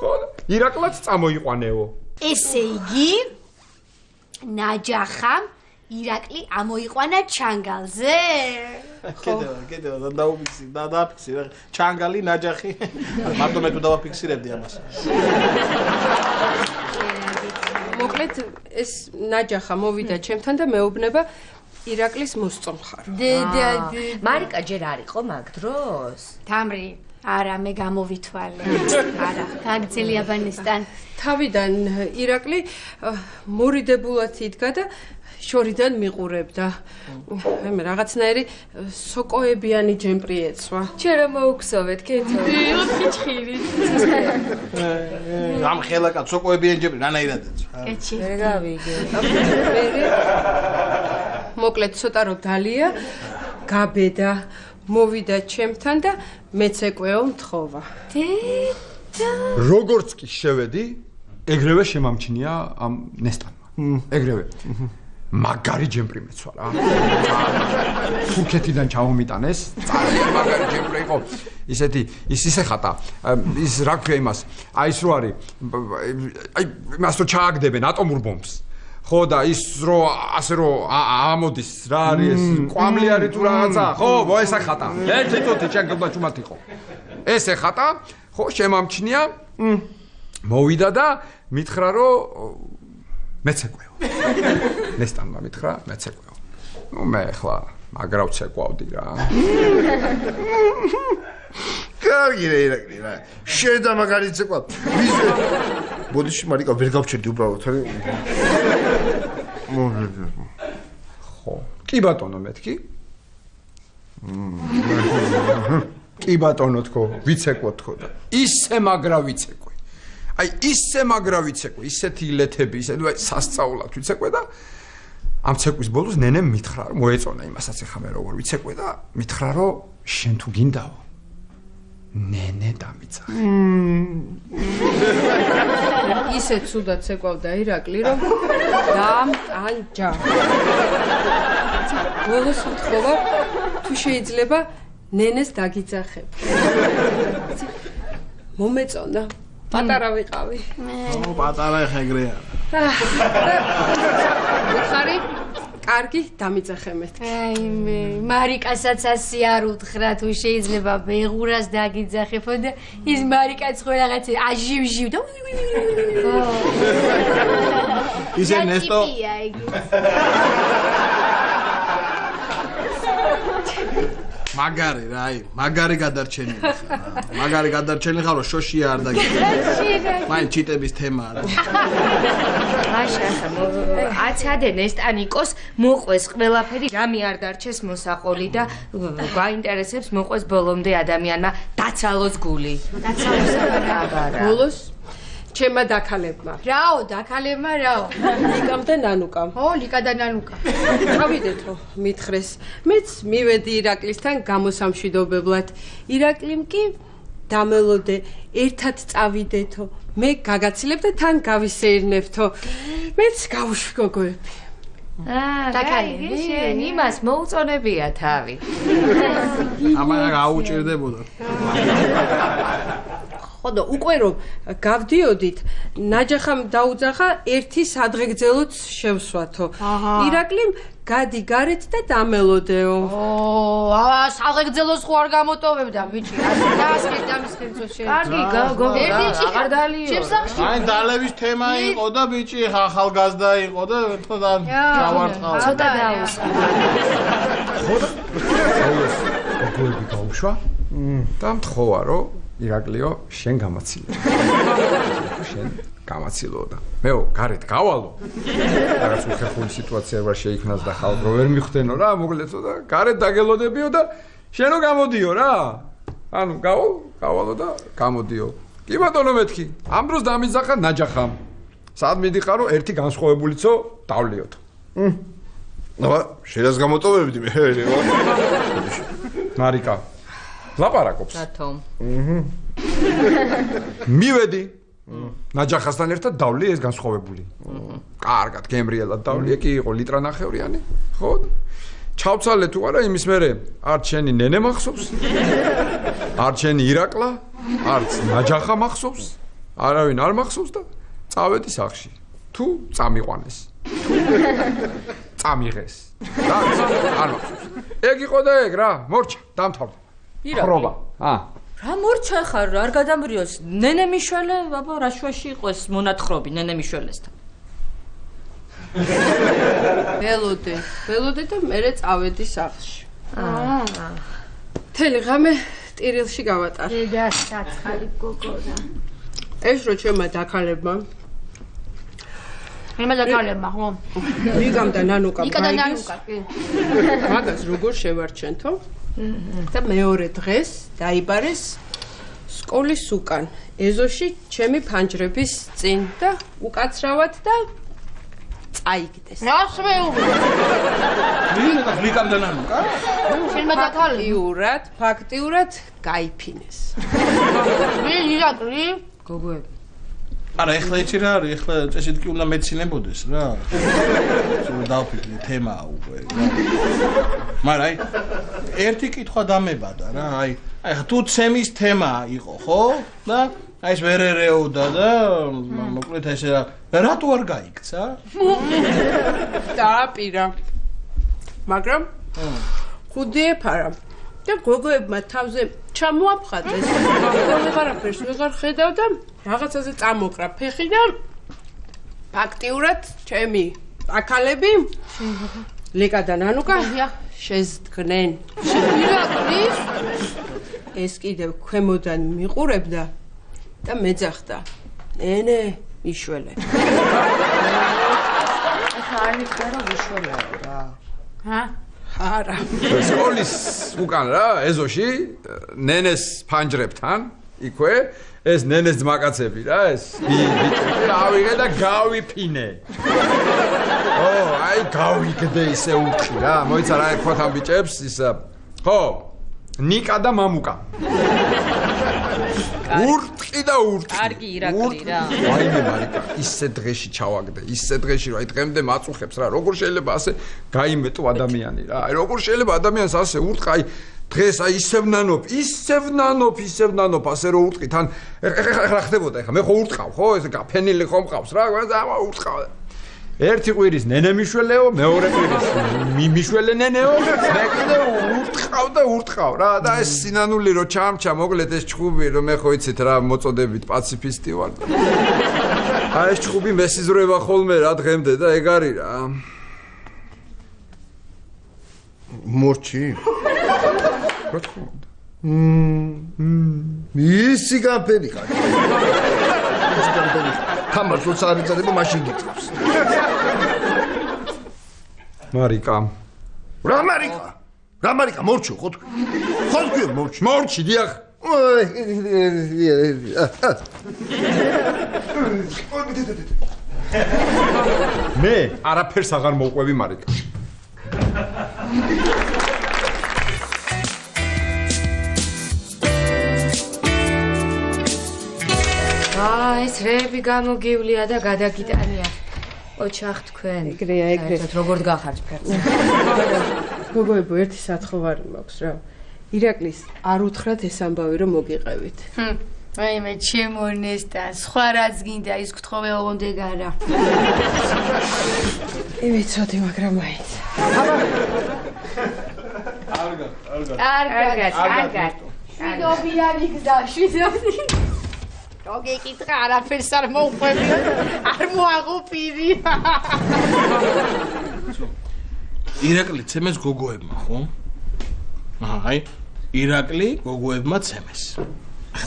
ხო ირაკლაც წამოიყვანეო. ესე იგი ნაჯახამ ირაკლი ამოიყვანა ჩანგალზე. კიდევ კიდევ და დაუფიქსი და დააფიქსი რა ჩანგალი ნაჯახი მარტო მე თუ დავაფიქსირებდი ამას მოკლედ ეს ნაჯახა მოვიდა ჩემთან და მეუბნება ირაკლის მოსწონხარო. დედა მარიკა ჯერ არ იყო მაგ დროს? თამრი არა მე გამოვითვალე. არა, გაგცელია ბანისთან. თავიდან ირაკლი მორიდებულად იდგა და შორიდან მიყურებდა. მე რაღაცნაირი სოკოებიანი ჯემპრი ეცვა. ჩვენ რა მოუგზავეთ, კეთო? ამ ხელა კაცო ყოებიან ჯები რანაირად ეცვა კეთში. ვერ გავიგე. მოკლედ ცოტა რო დალია, გაბედა, მოვიდა ჩემთან და მეც ეკვეო მთხოვა. დედა როგორც კი შევედი, ეგრევე შემამჩნია ამ ნესტანმა. ეგრევე. მაგარი ჯემპრი მეცვა რა. თურქეთიდან ჩამომიტანეს, ძალიან მაგარი ჯემპრი იყო. ისეთი, ის ისე ხატა, ის რა ქვია იმას, აი ის რო არის, აი იმას რო ჩააგდებენ ატომურ ბომბს. ხო და ის რო ასე რო ამოდის რა არის ეს? ყვამლი არის თუ რაღაცა? ხო მო ეს ახატა ერთი წუთი ჩაგდება ჩუმად იყო. ეს ეხატა ხო შემამჩნია მოვიდა და მითხრა რომ მეცეკვეო ნესტანმა მითხრა მეცეკვეო ნუ მე ხლა მაგრა ვცეკვავდი რა კარგი რა ირაკლი რა შენ და მაგარი ცეკვა ვიზე ბოდიში მარიკა ვერ გავჩერდი უბრალოდ რა მოვიდა ხო კი ბატონო მეთქი კი ბატონო თქო ვიცეკვო თქო და ისე მაგრა ვიცეკვე აი ისე მაგრა ვიცეკვე ისეთი ილეთები ისე აი სასწაულად ვიცეკვე და ამ ცეკვის ბოლოს ნენემ მითხრა რომ მოეწონა იმასაც ახლა მე როგორ ვიცეკვე და მითხრა რომ შენ თუ გინდაო ნენე დამიცა ისე ცუდად ცეკვავდა ირაკლი, რომ დამტანჯა. ბოლოს მთხოვა, თუ შეიძლება ნენეს დაგიძახებ. მომეწონა. პატარა ვიყავი. ო პატარა ხეგრეა ხარი კარგი დამიძახე მეთქი. აი მე მარიკასაც ასე არ უთხრა თუ შეიძლება მეღურას დაგიძახებო და ის მარიკაც ხო რაღაც აჟივჟივ და ისე ნესტო? ტიპია იგი მაგარი რა აი მაგარი გადარჩენილი ხარ. რა. მაგარი გადარჩენილი ხარ რომ შოშია არ დაგიგე მაინ ჩიტების თემაა რა. მაშა აცადე ნესტანიკოს მოყვეს ყველაფერი რამე არ დარჩეს მოსაყოლი და გაინტერესებს მოყვეს ბოლომდე ადამიანმა დაცალოს გული. დაცალოს აბარა ბოლოს ჩემმა დაქალებმა. რაო დაქალებმა რაო ლიკამ და ნანუკამ. ო ლიკა და ნანუკა წავიდეთო, მითხრეს. მეც მივედი ირაკლისთან გამოსამშვიდობებლად. ირაკლიმ კი დამელოდე, ერთად წავიდეთო. მე გაგაცილებ და თან გავისეირნებთო. მეც გავუშვი გოგოები. აა დაქალები? შენ იმას მოუწონებია თავი ამან გაუჭირდებოდა ხო და უკვე რომ გავდიოდით, ნაჯახამ დაუძახა ერთი სადღეგრძელოც შევსვათო. ირაკლიმ გადი გარეთ და დამელოდეო. ო აა საღეგძელოს ხო არ გამოტოვებდა ბიჭი ასე დაასხეთ დამისხენცო შენ კარგი გოგო ერთი ჭი აღარ დალიო ჩემს სახში აი დალევის თემა იყო და ბიჭი ახალგაზრდა იყო და თოდა ჩავარწყავ ცოტა დაუსვა გოგოები გაუშვა და მთხოვა რომ ირაკლიო შენ გამაცილე შენ გამაცილო და მეო გარეთ გავალო. რაღაც უხერხული სიტუაცია ვარ შეიქმნას და ხალხ რო ვერ მიხვდენო რა მოგლეცო და გარეთ დაგელოდებიო და შენო გამოდიო რა. ანუ გავალ გავალო და გამოდიო. კი ბატონო მეთქი ამ დროს დამიძახა ნაჯახამ. სად მიდიხარო ერთი განსხვავებულიცო დავლიოთ. აბა შენას გამოტოვებდი მე მარიკა ლაპარაკობს რატომ მივედი ნაჯახასთან ერთად დავლი ეს განსხვავებული. კარგად, გემრიელად დავლი, კი იყო ლიტრა ნახევრიანი, ხო? ჩავცალე თუ არა იმის მერე, არც შენი ნენე მახსოვს? არც შენი ირაკლა, არც ნაჯახა მახსოვს? არავინ არ მახსოვს და წავედი სახში. თუ წამიყვანეს. წამიღეს. რა, არ მახსოვს. ეგ იყო და ეგ რა, მორჩა, დამთავრდა. ხრობა. ა, რა მორჩა ხარ? არ გადამრიოს. ნენე მიშველე აბა რა შუაში იყო ეს მონათხრობი ნენე მიშველესთან? ველოდე ველოდე და მე წავედი სახლში. თელი ღამე ტირილში გავატარე და საცხალი გოგონა. ეს რო ჩემმა დაქალებმა. მე მაგალერმა ხო. ვიგამ და ნანუკა იკა და ნანუკა კი. მაგას როგორ შევარჩენთო და მეორე დღეს დაიბარეს სკოლის უკან. ეზოში ჩემი ფანჯრების წინ და უკაცრავად და წაიგდეს. რასვეული ვინ და ვიკამ და ნანუკა? შენმა დაქალე ფაქტიურად ფაქტიურად გაიფინეს. მე ირაკლი გოგოები არა, ეხლა იცი რა არის, ეხლა წესით კი უნდა მეცინებოდეს რა. სულ დავფიქრე თემაა უკვე. მაგრამ აი ერთი კითხვა დამებადა რა, აი აი თუ ცემის თემა იყო, ხო? და აი ეს ვერ ერეოდა და მოკლედ ესე რა, რატო არ გაიქცა? დააპირა მაგრამ ხუდი ეფარა და გოგოებმა თავზე ჩამოაფხატეს ვეღარაფერს ვეღარ ხედავ და რაღაცაზე წამოკრა. ფეხი და ფაქტიურად ჩემი აკალები ლეკა და ნანუკა შეზდგნენ ირაკლის ეს კიდევ ქვემოდან მიყურებდა და მეძახდა. ენე მიშველე. ჰა არა სკოლის უკან რა, ეზოში, ნენეს ფანჯრებთან, იქვე, ეს ნენეს ძმაკაცები რა, ეს ბიჭები, ავიღე და გავიფინე. ო, აი გავიგდე ისე უჩი რა, მოიცა რა ერქვათ ამ ბიჭებს, ის ხო, ნიკა და მამუკა. ურტყი და ურტყი. კარგი ირაკლი რა. ვაიმე მარიკა, ისე დღეში ჩავაგდე, ისე დღეში რა, დღემდე მაწუხებს რა, როგორ შეიძლება ასე გაიმეტო ადამიანი რა. აი როგორ შეიძლება ადამიანს ასე ურტყა, აი დღეს აი ისევ ნანოფ, ისევ ნანოფ, ისევ ნანოფ, ასე რო ურტყით, ან ეხლა ეხლა ხდებოდა ეხლა, მე ხო ურტყავ, ხო, ეს გაფენილი ხომ მყავს რა, და ურტყავ. ერთი ყვირის ნენე მიშველეო, მეორე ყვირის მი- მიშველე ნენეო, მე კიდე ურტყავ და ურტყავ რა და ეს სინანული რო ჩამჩა, მოკლედ ეს ჩხუბი რომ მე ხო იცით რა მოწოდებით პაციფისტი ვარ. აი ეს ჩხუბი მესიზრება ხოლმე რა დღემდე და ეგ არის რა. მორჩი რა თქმა უნდა. ისი გამფერი ხარ ისი გამფერი თამარ როცა არ იწერება მაშინ გიწევს. მარიკა. რა მარიკა? რა მარიკა? მორჩი ხო თქვი ხო თქვი მორჩი. მორჩი დიახ. მე არაფერს აღარ მოვყვევი მარიკა. აა ეს რეები გამოგივლია და გადაგიტანია. ოჩახ თქვენ. ეგრეა, ეგრე. საერთოდ როგორ გახართ ფერზე? გოგოებო ერთი სათხოვარი მაქვს რა ირაკლის არ უთხრათ ეს ამბავი რომ მოგიყევით აი მე ჩემო ნესტა სხვა რაც გინდა ის გთხოვე ოღონდ ეგ არა ივიცოდი მაგრამ მაინც კარგად კარგად შვიდობიანი გზა შვიდობიოგეკითხა არაფერს არ მოუყვები არ მოაღუპირი ირაკლი ცემეს გოგოებმა, ხო? აი, ირაკლი გოგოებმა ცემეს.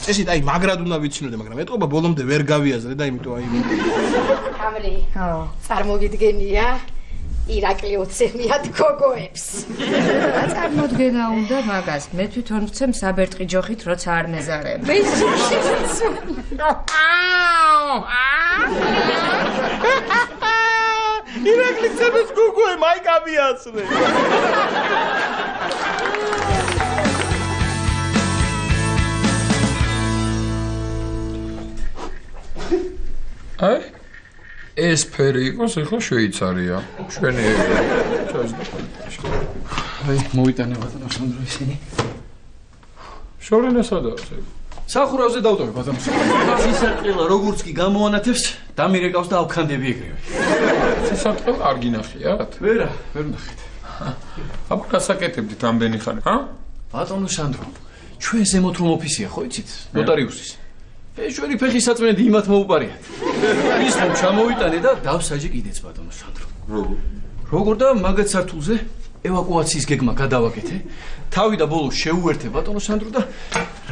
წესით აი მაგრად უნდა ვიცინოდე, მაგრამ ეტყობა ბოლომდე ვერ გავიაზრე და იმიტომ აი ამრი ხო წარმოგიდგენია ირაკლი ოცემიათ გოგოებს რა წარმოდგენა უნდა მაგას? მე თვითონ ვცემ საბერტყი ჯოხით, როცა არ მეზარებ. მე შიშიც ირაკლი ცემეს გოგოებმა აი გავიაზრე. აი ეს ფერი იყოს ახლა შვეიცარია. შვენი აი მოიტანა ბატონო სანდრო ისინი შორენა სადაა ეს? სახურავზე დავტოვე ბატონო სისარტყელა როგორც კი გამოანათებს და მირეკავს და ავქანდები ეგრევე. სასატყელ არ გინახიათ? ვერა, ვერ ნახეთ. აბა გასაკეთებდით ამდენი ხანი, ჰა? ბატონო სანდრო, ჩვენ ზემოთ რომ ოფისია, ხო იცით? ნოტარიუსის. ეს ჩვენი ფეხის საწმენდი იმათ მოუპარიათ. ის რომ ჩამოვიტანე და დავსაჯე კიდეც ბატონო სანდრო. როგორ? როგორ და მაგათ სართულზე ევაკუაციის გეგმა გადავაკეთე. თავი და ბოლო შეუერთე ბატონო სანდრო და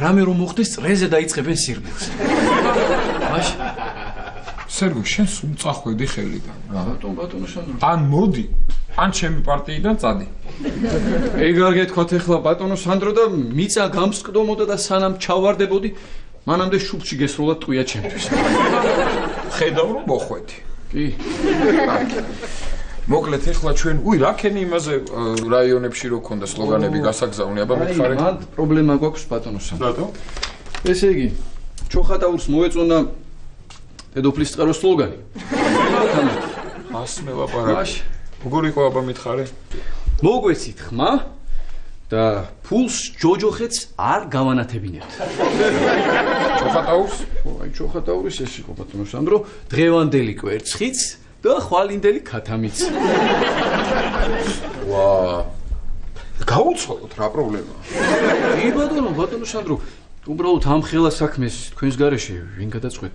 რამე რომ მოხდეს წრეზე დაიწყებენ სირბილს. მაშ სერგო, შენ სულ წახვედი ხელიდან რა. ბატონო ბატონო სანდრო. ან მოდი, ან ჩემი პარტიიდან წადი. ეგ არ გეთქვათ ახლა ბატონო სანდრო და მიწა გამსკდომოდა და სანამ ჩავარდებოდი მანამდე შუბში გესროლა ტყვია ჩემთვის. ხედავ რომ მოხვედი. კი. მოკლედ ეხლა ჩვენ უი რაკენი იმაზე ა, რაიონებში რო ქონდა სლოგანები გასაგზავნე, აბა მითხარი. მან პრობლემა გვაქვს ბატონო სანდრო. რატო? ესე იგი, ჩოხატაურს მოეწონა დედოფლის წყარო სლოგანი. ასმე ლაპარაკი. როგორ იყო აბა მითხარი? მოგვეცით ხმა და ფულს ჯოჯოხეთს არ გავანათებინებთ. ჩოხატაურს? აი ჩოხატაურის ეს იყო ბატონო სანდრო, დღევანდელი კვერცხიც და ხვალინდელი ქათამიც. ვა. გაუცოლოთ რა პრობლემაა? კი ბატონო, ბატონო სანდრო, უბრალოდ ამ ხელა საქმეს თქვენს გარეშე ვინ გადაწყვეტ?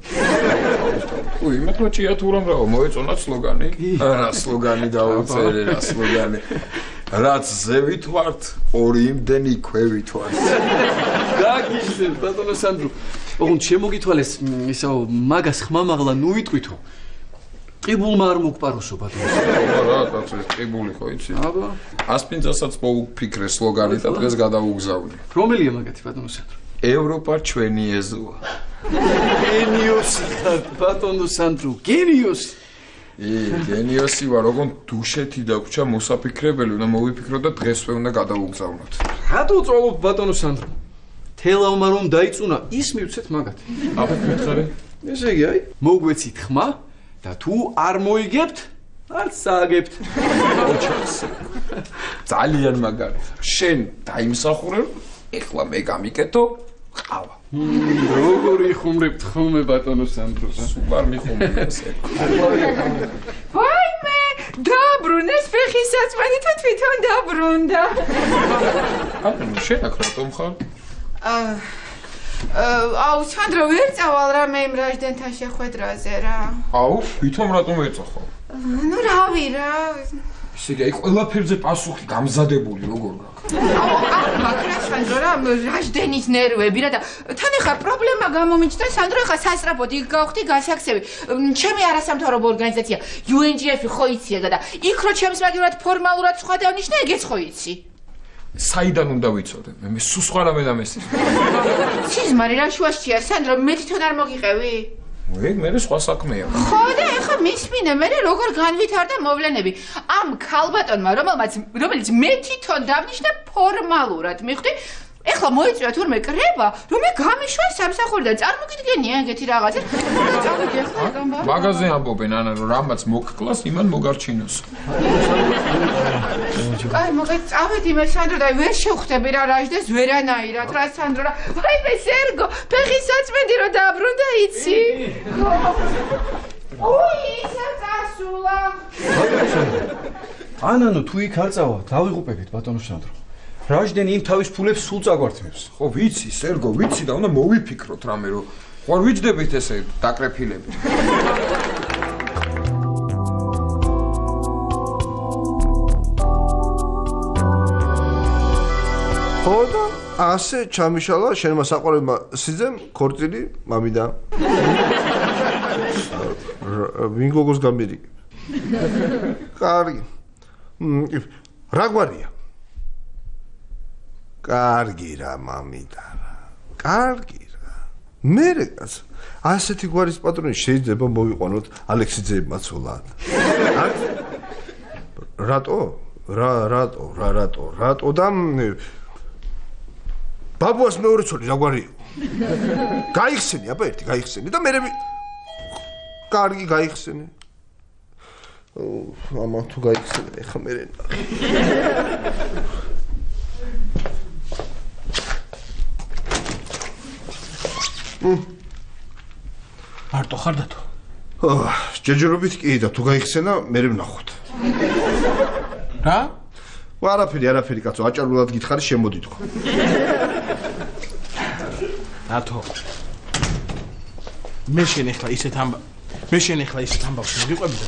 უი, მე თვითონ ჭიათურამ რა მოეწონა სლოგანი? რა სლოგანი დაუწერე, რა სლოგანი. რაც ზევით ვართ, ორი იმდენი ქვევით ვართ. გაგიხსენ ბატონო სანდრო. ოღონდ შემოგითვალეს ისაო მაგას ხმამაღლა ნუ ვიტყვითო. ყიბულმა არ მოგპაროსო ბატონო. რა კაცო, ეს ყიბული ხო იცი? აბა, ასპინძასაც მოუფიქრე სლოგანი და დღეს გადავუგზავნე. რომელია მაგათი ბატონო სანდრო? ევროპა ჩვენი ეზოა. გენიოსი ხარ ბატონო სანდრო, გენიოსი. გენიოსი ვარ, ოღონდ დუშეთი დაგვრჩა მოსაფიქრებელი, უნდა მოვიფიქრო და დღესვე უნდა გადავუგზავნოთ. რატო წვალობ ბატონო სანდრო? თელავმა რომ დაიწუნა, ის მივცეთ მაგათ. აბა მითხარი? ესე იგი, აი, მოგვეცით ხმა და თუ არ მოიგებთ, არ სააგებთ. ოჩას. ძალიან მაგარი. შენ დაიმსახურე, ეხლა მე გამიკეთო ყავა. როგორი ხუმრებთ ხოლმე ბატონო სანდრო? სულ არ მიხუმრე ესე. ვაიმე, დაბრუნეს ფეხის საწმენი თუ თვითონ დაბრუნდა. აბა შენ აქ რატომ ხარ? აა აუ, სანდრო ვერ წავალ რა მე იმ რაჟდენთან შეხვედრაზე რა. აუ, თვითონ რატომ ეწახო? ნუ რავი რა. ისე იგი აი ყველაფერზე პასუხი გამზადებული როგორ გაქვს? მაქრა სანდრო რა რაჟდენის ნერვები რა და თან ახლა პრობლემა გამომიჩნდა სანდრო ახლა სასწრაფოდ იქ გავხდი გასაქსები. მ, ჩემი არასამთავრობო ორგანიზაცია UNGF ხო იცია და იქ რო ჩემს მაგივრად ფორმალურად სხვა დავნიშნე ეგეც ხო იცი. საიდან უნდა ვიცოდე? მე მე სულ სხვა რამე დამესწრე. სიზმარი რა შუაშია სანდრო მე თვითონ არ მოგიყევი? მე მე სხვა საქმეა. ხო და ეხლა მისმინე მე როგორ განვითარდა მოვლენები ამ ქალბატონმა რომელმაც რომელიც მე თვითონ დავნიშნე ფორმალურად მიხვდი ეხლა მოიწვია თურმე კრება? რომ მე გამიშვა სამსახურიდან წარმოგიდგენია ეგეთი რაღაცა. და წავიდე ახლა გამბა მაგაზე ამბობენ ანა რომ რამაც მოგკლას იმან მოგარჩინოს. აი მოგე წავედი მე სანდრო და ვერ შევხვდები რა რაჟდეს ვერანაირად რა სანდრო რა. აი მე სერგო ფეხის საწმენდი რომ დაბრუნდა იცი. ოი ისა წასულა. ანანო თუ იქ არ წავა, დავიღუპებით ბატონო სანდრო. რაჟდენი იმ თავის ფულებს სულ წაგვართმევს. ხო, ვიცი, სერგო, ვიცი და უნდა მოვიფიქროთ რამე, რომ ხო არ ვიჯდებით ესე დაკრეფილები. ხო და ასე ჩამიშალა შენმა საყვარელმა სიძემ ქორწილი მამიდა. ვინ გოგოს გამერიგებს? კარგი. რა გვარია? კარგი რა მამიდა რა. კარგი რა. მე რეკაც ასეთი გვარის პატრონი შეიძლება მოვიყვანოთ ალექსიძეებმა ცოლად. რატო? რა რატო? რა რატო? რატო და ბაბუას მეორე ცოლი რა გვარიო? გაიხსენი, აბა ერთი გაიხსენი და მე კარგი გაიხსენი. ამა თუ გაიხსენი, ეხა მე მარტო ხარ დათო? ოჰ, ჯეჯერობით კი და თუ გაიხსენა, მე ვნახოთ. რა? ვა არაფერი, არაფერი კაცო, აჭარულად გითხარი, შემოდით ხო. რატო? მე შენ ახლა ისეთ ამბა მე შენ ახლა ისეთ ამბავს მოგიყვები და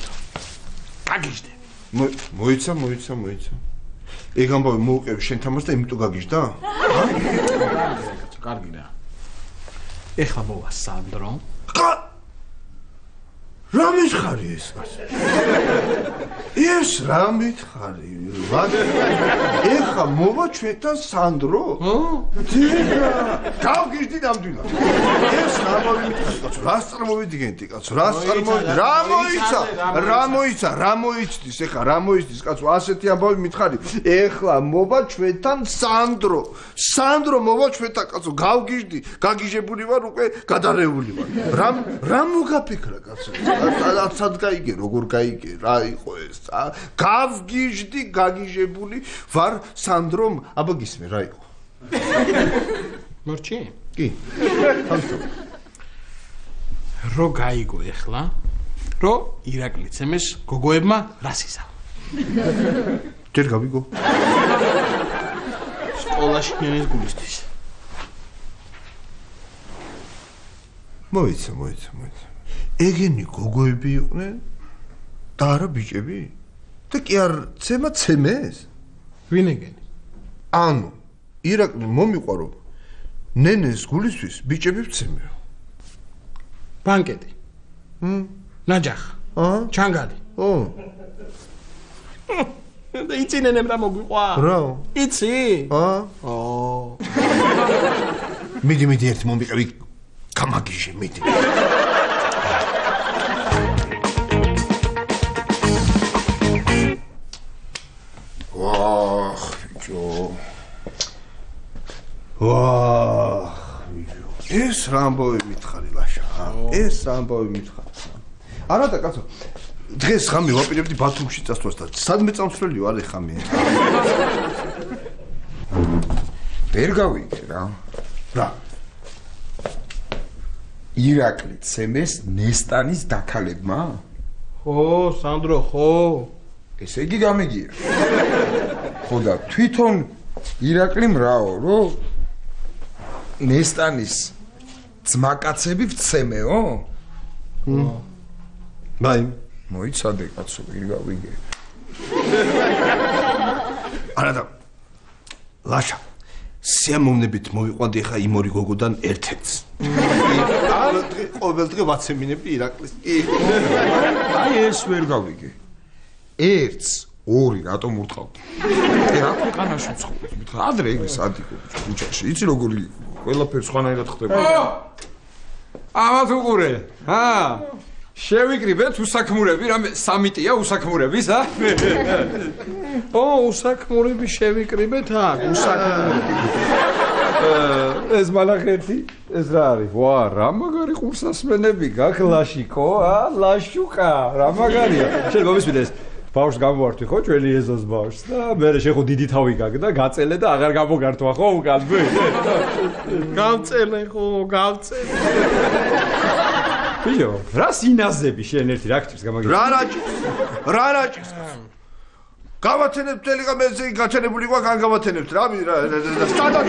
გაგიჟდე. მო- მოიცა, მოიცა, მოიცა. ეგ ამბავი მოუყევი შენ თამას და იმიტომ გაგიჟდა? კაცო, კარგი რა. ეხლა მოვა სანდრო. რა მითხარი ეს კაცო? ეს რა მითხარი? ეხა მოვა ჩვენთან სანდრო? ძიება. გავგიჟდი ნამდვილად. ეს რა მოვიმითხარი კაცო? რას წარმოვიდგენდი კაცო? რას წარმოვიდგენდი? რა მოიცა? რა მოიცა? რა მოიცდის ეხა? რა მოიცდის კაცო? ასეთი ამბავი მითხარი. ეხლა მოვა ჩვენთან სანდრო. სანდრო მოვა ჩვენთან კაცო. გავგიჟდი. გაგიჟებული ვარ უკვე, გადარეული ვარ. რა რა მოგაფიქრა კაცო? სად გაიგე, როგორ გაიგე? რა იყო ეს? გავგიჟდი, გაგიჟებული ვარ სანდრომ. აბა გისმე, რა იყო? მორჩი? კი. რო გაიგო ეხლა? რო ირაკლი ცემეს გოგოებმა რას ისა? ჯერ გავიგო. სკოლაში ნენის გულისთვის. მოიცა, მოიცა, მოიცა. ეგენი გოგოები იყვნენ და არა ბიჭები? და კი არ ცემა ცემეს? ვინ ეგენი? ანუ ირაკლი მომიყვარო ნენეს გულისთვის ბიჭები ვცემეო. ბანკეტი. ჰმ, ნაჯახ. აა, ჩანგალი. ო, და იცი ნენემ რა მოგვიყვა? რა? იცი? აა, ო. მიდი, მიდი ერთი მომიყევი გამაგიჟე, მიდი. ბიჭო. ვაх, ბიჭო. ეს რამბოვი მითხარი ლაშა. ეს რამბოვი მითხარი. არა და კაცო, დღეს ხამი ვაპირებდი ბათუმში წასვლას და სადმე წამსვლელი ვარ ეხა მე. ვერ გავიგე რა. რა? ირაკლი ცემეს ნესტანის დაქალებმა? ხო, სანდრო, ხო. ესე იგი გამიგია. ხო და თვითონ ირაკლი მრაო, რო ნესტანის ძმაკაცები ვცემეო? მაი, მოიცადე კაცო, ვერ გავიგე. არა და ლაშა სიამოვნებით მოვიყვანდი ხა იმ ორი გოგოდან ერთ-ერთს. არა დღე ყოველ დღე ვაცემინებდი ირაკლის. კი. აი ეს ვერ გავიგე. ერთს ორი რატომ ურტყავდი? ე რა ქვეყანაში ცხოვრობ? მითხრა ადრე ეგრე სადიკო ქუჩაში. იცი როგორი ყველაფერი სხვანაირად ხდება. ამათ უყურე. ჰა? შევიკრიბეთ უსაქმურები, რამე სამიტია უსაქმურების, ა? ო, უსაქმურები შევიკრიბეთ აქ, უსაქმურები. ეს მალახეთი, ეს რა არის? ვა, რა მაგარი ყურსასმენები გაქვს ლაშიკო, ა? ლაშუკა, რა მაგარია. შენ მომისმინეს ბავშვს გამოვართვი ხო ჩვენი ეზოს ბავშვს და მე შე ხო დიდი თავი გაქვს და გაწელე და აღარ გამოგართვა ხო უკან ბე გავწელე ხო, გავწელე. ბიჭო რა სინაზები შენ ერთი რა ქთის გამაგე რა რაჭის? რა რაჭის? გავათენებ თელი გამეზე გაჩენებული ყვა გან გავათენებთ რა რა სადაც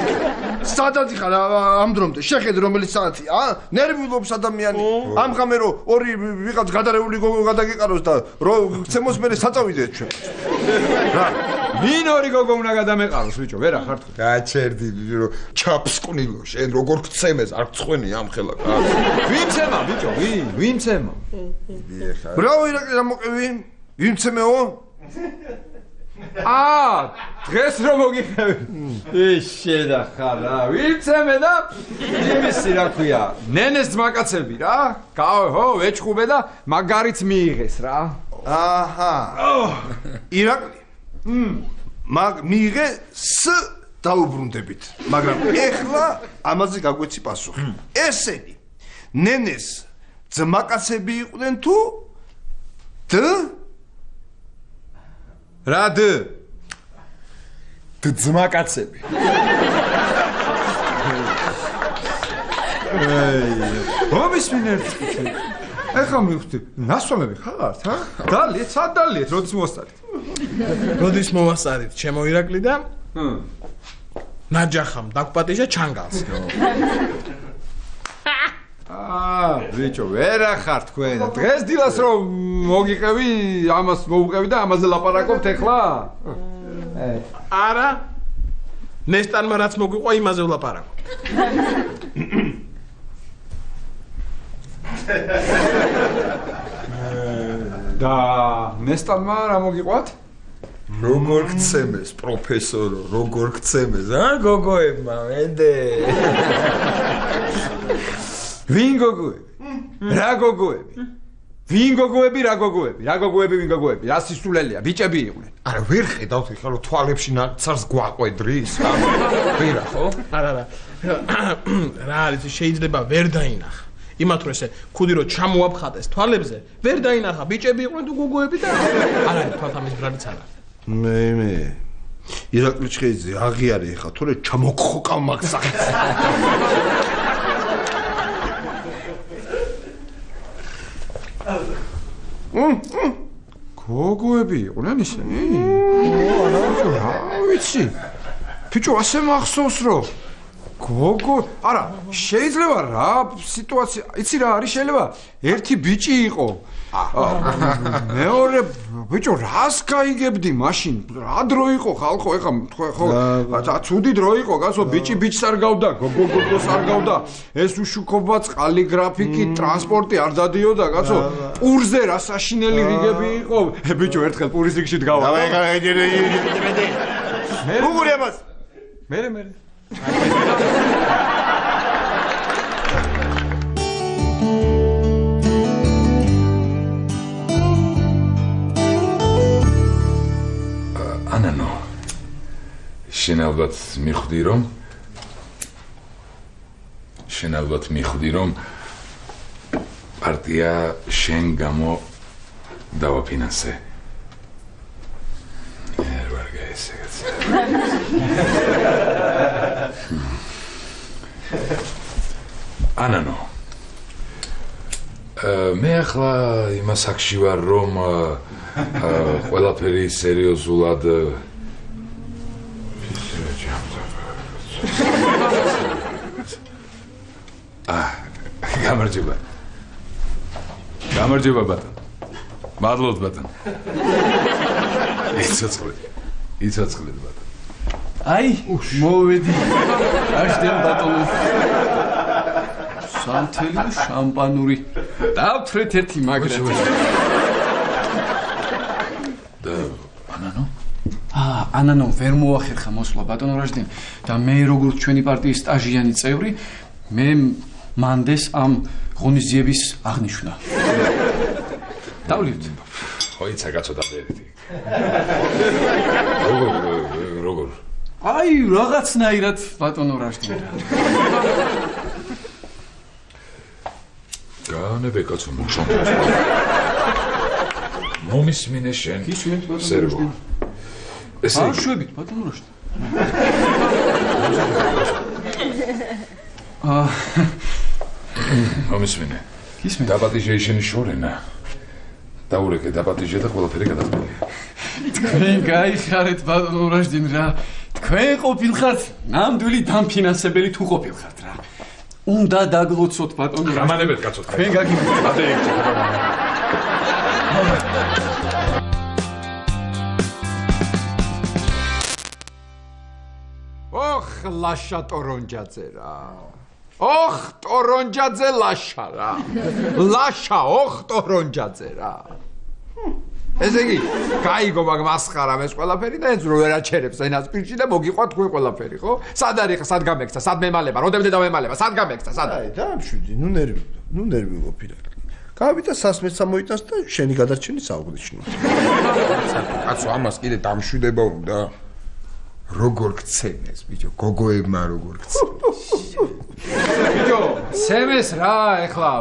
სადაც ხარ ამ დრომდე შეხედე რომელიც საათია ა ნერვიულობს ადამიანი ამ ღამე რო ორი ვიღაც გადარეული გოგო გადაგიყაროს და რო გცემოს მე საწავიდეთ ჩვენ რა ვინ ორი გოგო უნდა გადამეყაროს ბიჭო ვერა ხარ თუ გაჩერდი რომ ჩაფსკვნილო შენ როგორ გცემეს არ გწხვენი ამ ხელა ვინ ცემა ბიჭო ვინ ვინ ცემა ბრავო ირაკლი რა მოყევი ვიმცემეო აა დღეს რომ მოგიხევი ის შედახარ რა ვიცემე და იმისი რა ქვია? ნენეს ძმაკაცები რა? გავ ხო ვეჭხუბე და მაგარიც მიიღეს რა. აჰა. ირაკლი მ მაგ მიიღე ს დაუბრუნდებით მაგრამ ეხლა ამაზე გაგვეცი პასუხი. ესენი ნენეს ძმაკაცები იყვნენ თუ დ რა დ ძმაკაცები მომისმინე ეხლა მივხვდი, ნასვამები ხართ, ჰა? დალიეთ, სად დალიეთ, როდის მოსწადით? როდის მოვასწარით ჩემო ირაკლი და ჰმ. ნაჯახამ დაგპატიჟა ჩანგალს. აა, ბიჭო, ვერა ხარ თქვენ. დღეს დილას რომ მოგიყევი, ამას მოუყევი და ამაზე ლაპარაკობთ ეხლა? არა. ნესტანმა რაც მოგვიყვა იმაზე ვლაპარაკო. და ნესტანმა რა მოგიყვათ? როგორ გცემეს პროფესორო, როგორ გცემეს, ა გოგოებმა, მენდე. ვინ გოგოები? რა გოგოები? ვინ გოგოები, რა გოგოები? რა გოგოები, ვინ გოგოები? რა სისულელია, ბიჭები იყვნენ. არა, ვერ ხედავთ ეხლა რომ თვალებში ნაცარს გვაყვედრის. ვერა ხო? არა, არა. რა არის შეიძლება ვერ დაინახა. იმათ რომ ესე ქუდი რო ჩამოაფხატეს თვალებზე, ვერ დაინახა ბიჭები იყვნენ თუ გოგოები და არა, თვალთამის ბრალიც არა. მე მე ირაკლი ჩხეიძე აღიარე ხა თორე ჩამოგხოკავ მაგ სახეს გოგოები იყვნენ ისინი? რა ვიცი. ბიჭო, ასე მახსოვს რომ გოგო, არა, შეიძლება რა სიტუაცია, იცი რა არის შეიძლება? ერთი ბიჭი იყო. მეორე ბიჭო, რას გაიგებდი მაშინ? რა დრო იყო ხალხო, ეხა ხო, რა ცუდი დრო იყო, გასო ბიჭი ბიჭს არ გავდა, გოგო გოგოს არ გავდა. ეს უშუქობა, წყალი გრაფიკი, ტრანსპორტი არ დადიოდა, გასო. პურზე რა საშინელი რიგები იყო. ბიჭო, ერთხელ პურის რიგში დგავა. დავა ეხა ეჯერე ეჯერე უგური ამას შენ ალბათ მიხვდი რომ შენ ალბათ მიხვდი რომ პარტია შენ გამო დავაფინანსე. არ ვარ გაესეგეთ ანანო მე ახლა იმას აქში ვარ რომ ყველაფერი სერიოზულად აა გამარჯობა გამარჯობა ბატონ მადლობთ ბატონ იცოცხლე იცოცხლე ბატონ აი, მოვედი. აშდენ ბატონო. სანთელი და შამპანური. დავთრეთ ერთი მაგრა. და ანანო აა, ანანო, ვერ მოახერხა მოსვლა ბატონო რაჟდენ და მე როგორც ჩვენი პარტიის სტაჟიანი წევრი, მე მანდეს ამ ღონისძიების აღნიშვნა. დავლივთ. ხო იცა კაცო დაბერეთი როგორ როგორ აი, რაღაცნაირად ბატონო რაჟდენ. განებე კაცო მომისმინე შენ გისმენთ ბატონო სერგო ესე არ შვებით ბატონო რაჟდენ. აა, მომისმინე გისმენთ. დაპატიჟე შენი შორენა დაურეკე დაპატიჟე და ყველაფერი გადაწყდა თქვენ გაიხარეთ ბატონო რაჟდინ რა. თქვენ ყოფილხართ ნამდვილი დამფინანსებელი თუ ყოფილხართ რა. უნდა დაგლოცოთ ბატონო რაჟდინ. გამანებეთ კაცო თქვენ გაგიმოთ. ადე იქცე ოხ, ლაშა ტორონჯაძე რა. ოხ, ტორონჯაძე ლაშა რა. ლაშა, ოხ, ტორონჯაძე რა. ესე იგი, გაიგო მაგ მასხარა ეს ყველაფერი და ეძრო ვერ აჩერებს ენას პირში და მოგიყვა თქვენ ყველაფერი, ხო? სად არის ხა, სად გამექცა, სად მემალება, როდემდე დავემალება, სად გამექცა, სად? აი დაამშვიდი ნუ ნერვი ნუ ნერვი ვოფირა გავიდა სასმეც ამოიტანს და შენი გადარჩენი საუბრიშნო კაცო, ამას კიდე დამშვიდება უნდა. როგორ გცემეს, ბიჭო, გოგოებმა როგორ გცემეს. ბიჭო, ცემეს რა ეხლა,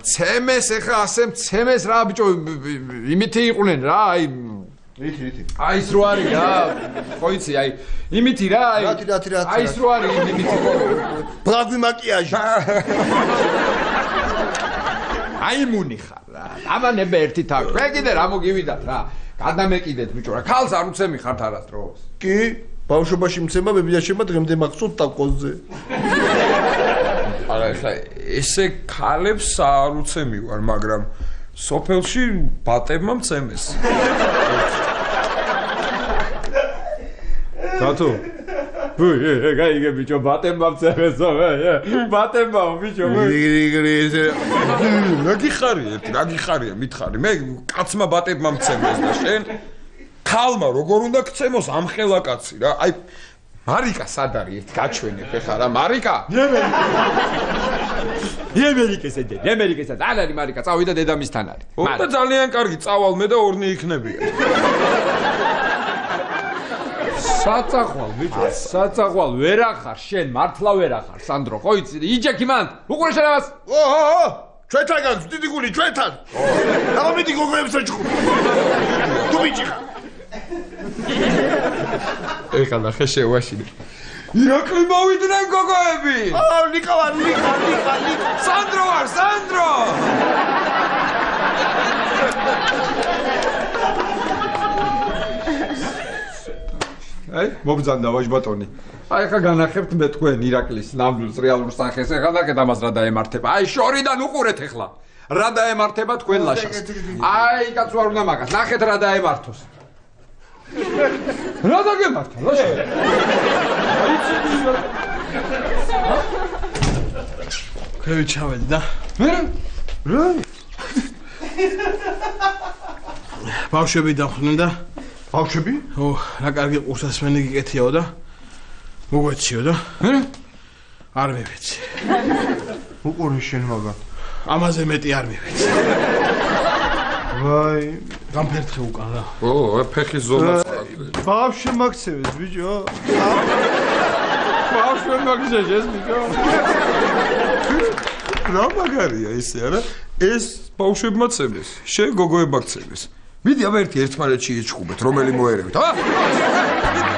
ცემეს ეხლა ასე ცემეს რა ბიჭო, იმითი იყვნენ რა, აი რითი რითი აი ის რო არის რა, ხო იცი, აი იმითი რა, აი რათი, რათი, რათი, აი ის რო არის იმითი. ბლაგვი მაკიაჟი მაიმუნი ხარ რა. ამანებე ერთი თავი. მე კიდე რა მოგივიდათ რა. გადამეკიდეთ ბიჭო რა. ქალს არ უცემი ხართ არასდროს. კი ბავშვობაში მცემა ბებიაშება დღემდე მახსოვს ტაკოზე არა ეხლა ესე ქალებს არ უცემი ვარ მაგრამ სოფელში ბატებმა მცემეს დათო ვე გაიგე ბიჭო ბატემბა მცემესო ბატემბა ბიჭო რა გიხარია რა გიხარია მითხარი მე კაცმა ბატებმა მცემეს და შენ ქალმა როგორ უნდა გცემოს ამხელა კაცი რა? აი მარიკა სად არის ერთ გაჩვენებ ეხლა რა მარიკა! ამერიკასა და ამერიკასა და არის მარიკა? წავიდა დედამისთან არის. ოპა ძალიან კარგი წავალ მე და ორნი იქნებიან საწახვალ ბიჭო საწახვალ. ვერ ახარ შენ მართლა ვერ ახარ სანდრო. ხო იცი იჯექი მან უყურე შენებას ო ო ჩვენთან გაქვს დიდი გული ჩვენთან აბა მიდი გოგოებს აჭხუ თუ ბიჭი ხარ ეხლა ნახე შევაშინე ირაკლი მოვიდნენ გოგოები! აა ნიკა ვარ ნიკა ნიკა ნიკა სანდრო ვარ სანდრო! აი მობძანდა ვაჟბატონი აი ხა განახებთ მე თქვენ ირაკლის ნამდვილ რეალურ სახეს. ეხლა ნახეთ ამას რა დაემართება? აი შორიდან უყურეთ ეხლა. რა დაემართება თქვენ ლაშას? აი კაცო არ უნდა მაგას. ნახეთ რა დაემართოს რა დაგემართა ლაშა ქრევი ჩავედი და მე რა ბავშვები დამხდნენ და ბავშვები? ო, რა კარგი ყურსასმენი გიკეთიაო და მოგვეციო და მე არ მივეცი. უყურე შენ მაგა. ამაზე მეტი არ მივეცი. ვაი, გამფერთხე უკან რა. ო, ფეხის ზონა ბავშვი მაგცევეს ბიჭო. ბავშვი მაგცევეს ბიჭო. რა მაგარია ესე არა? ეს ბავშვებმა ცემეს, შენ გოგოებმა ცემეს. მიდი აბა ერთი ერთმანეთში იჩხუბეთ, რომელი მოერევთ, ა?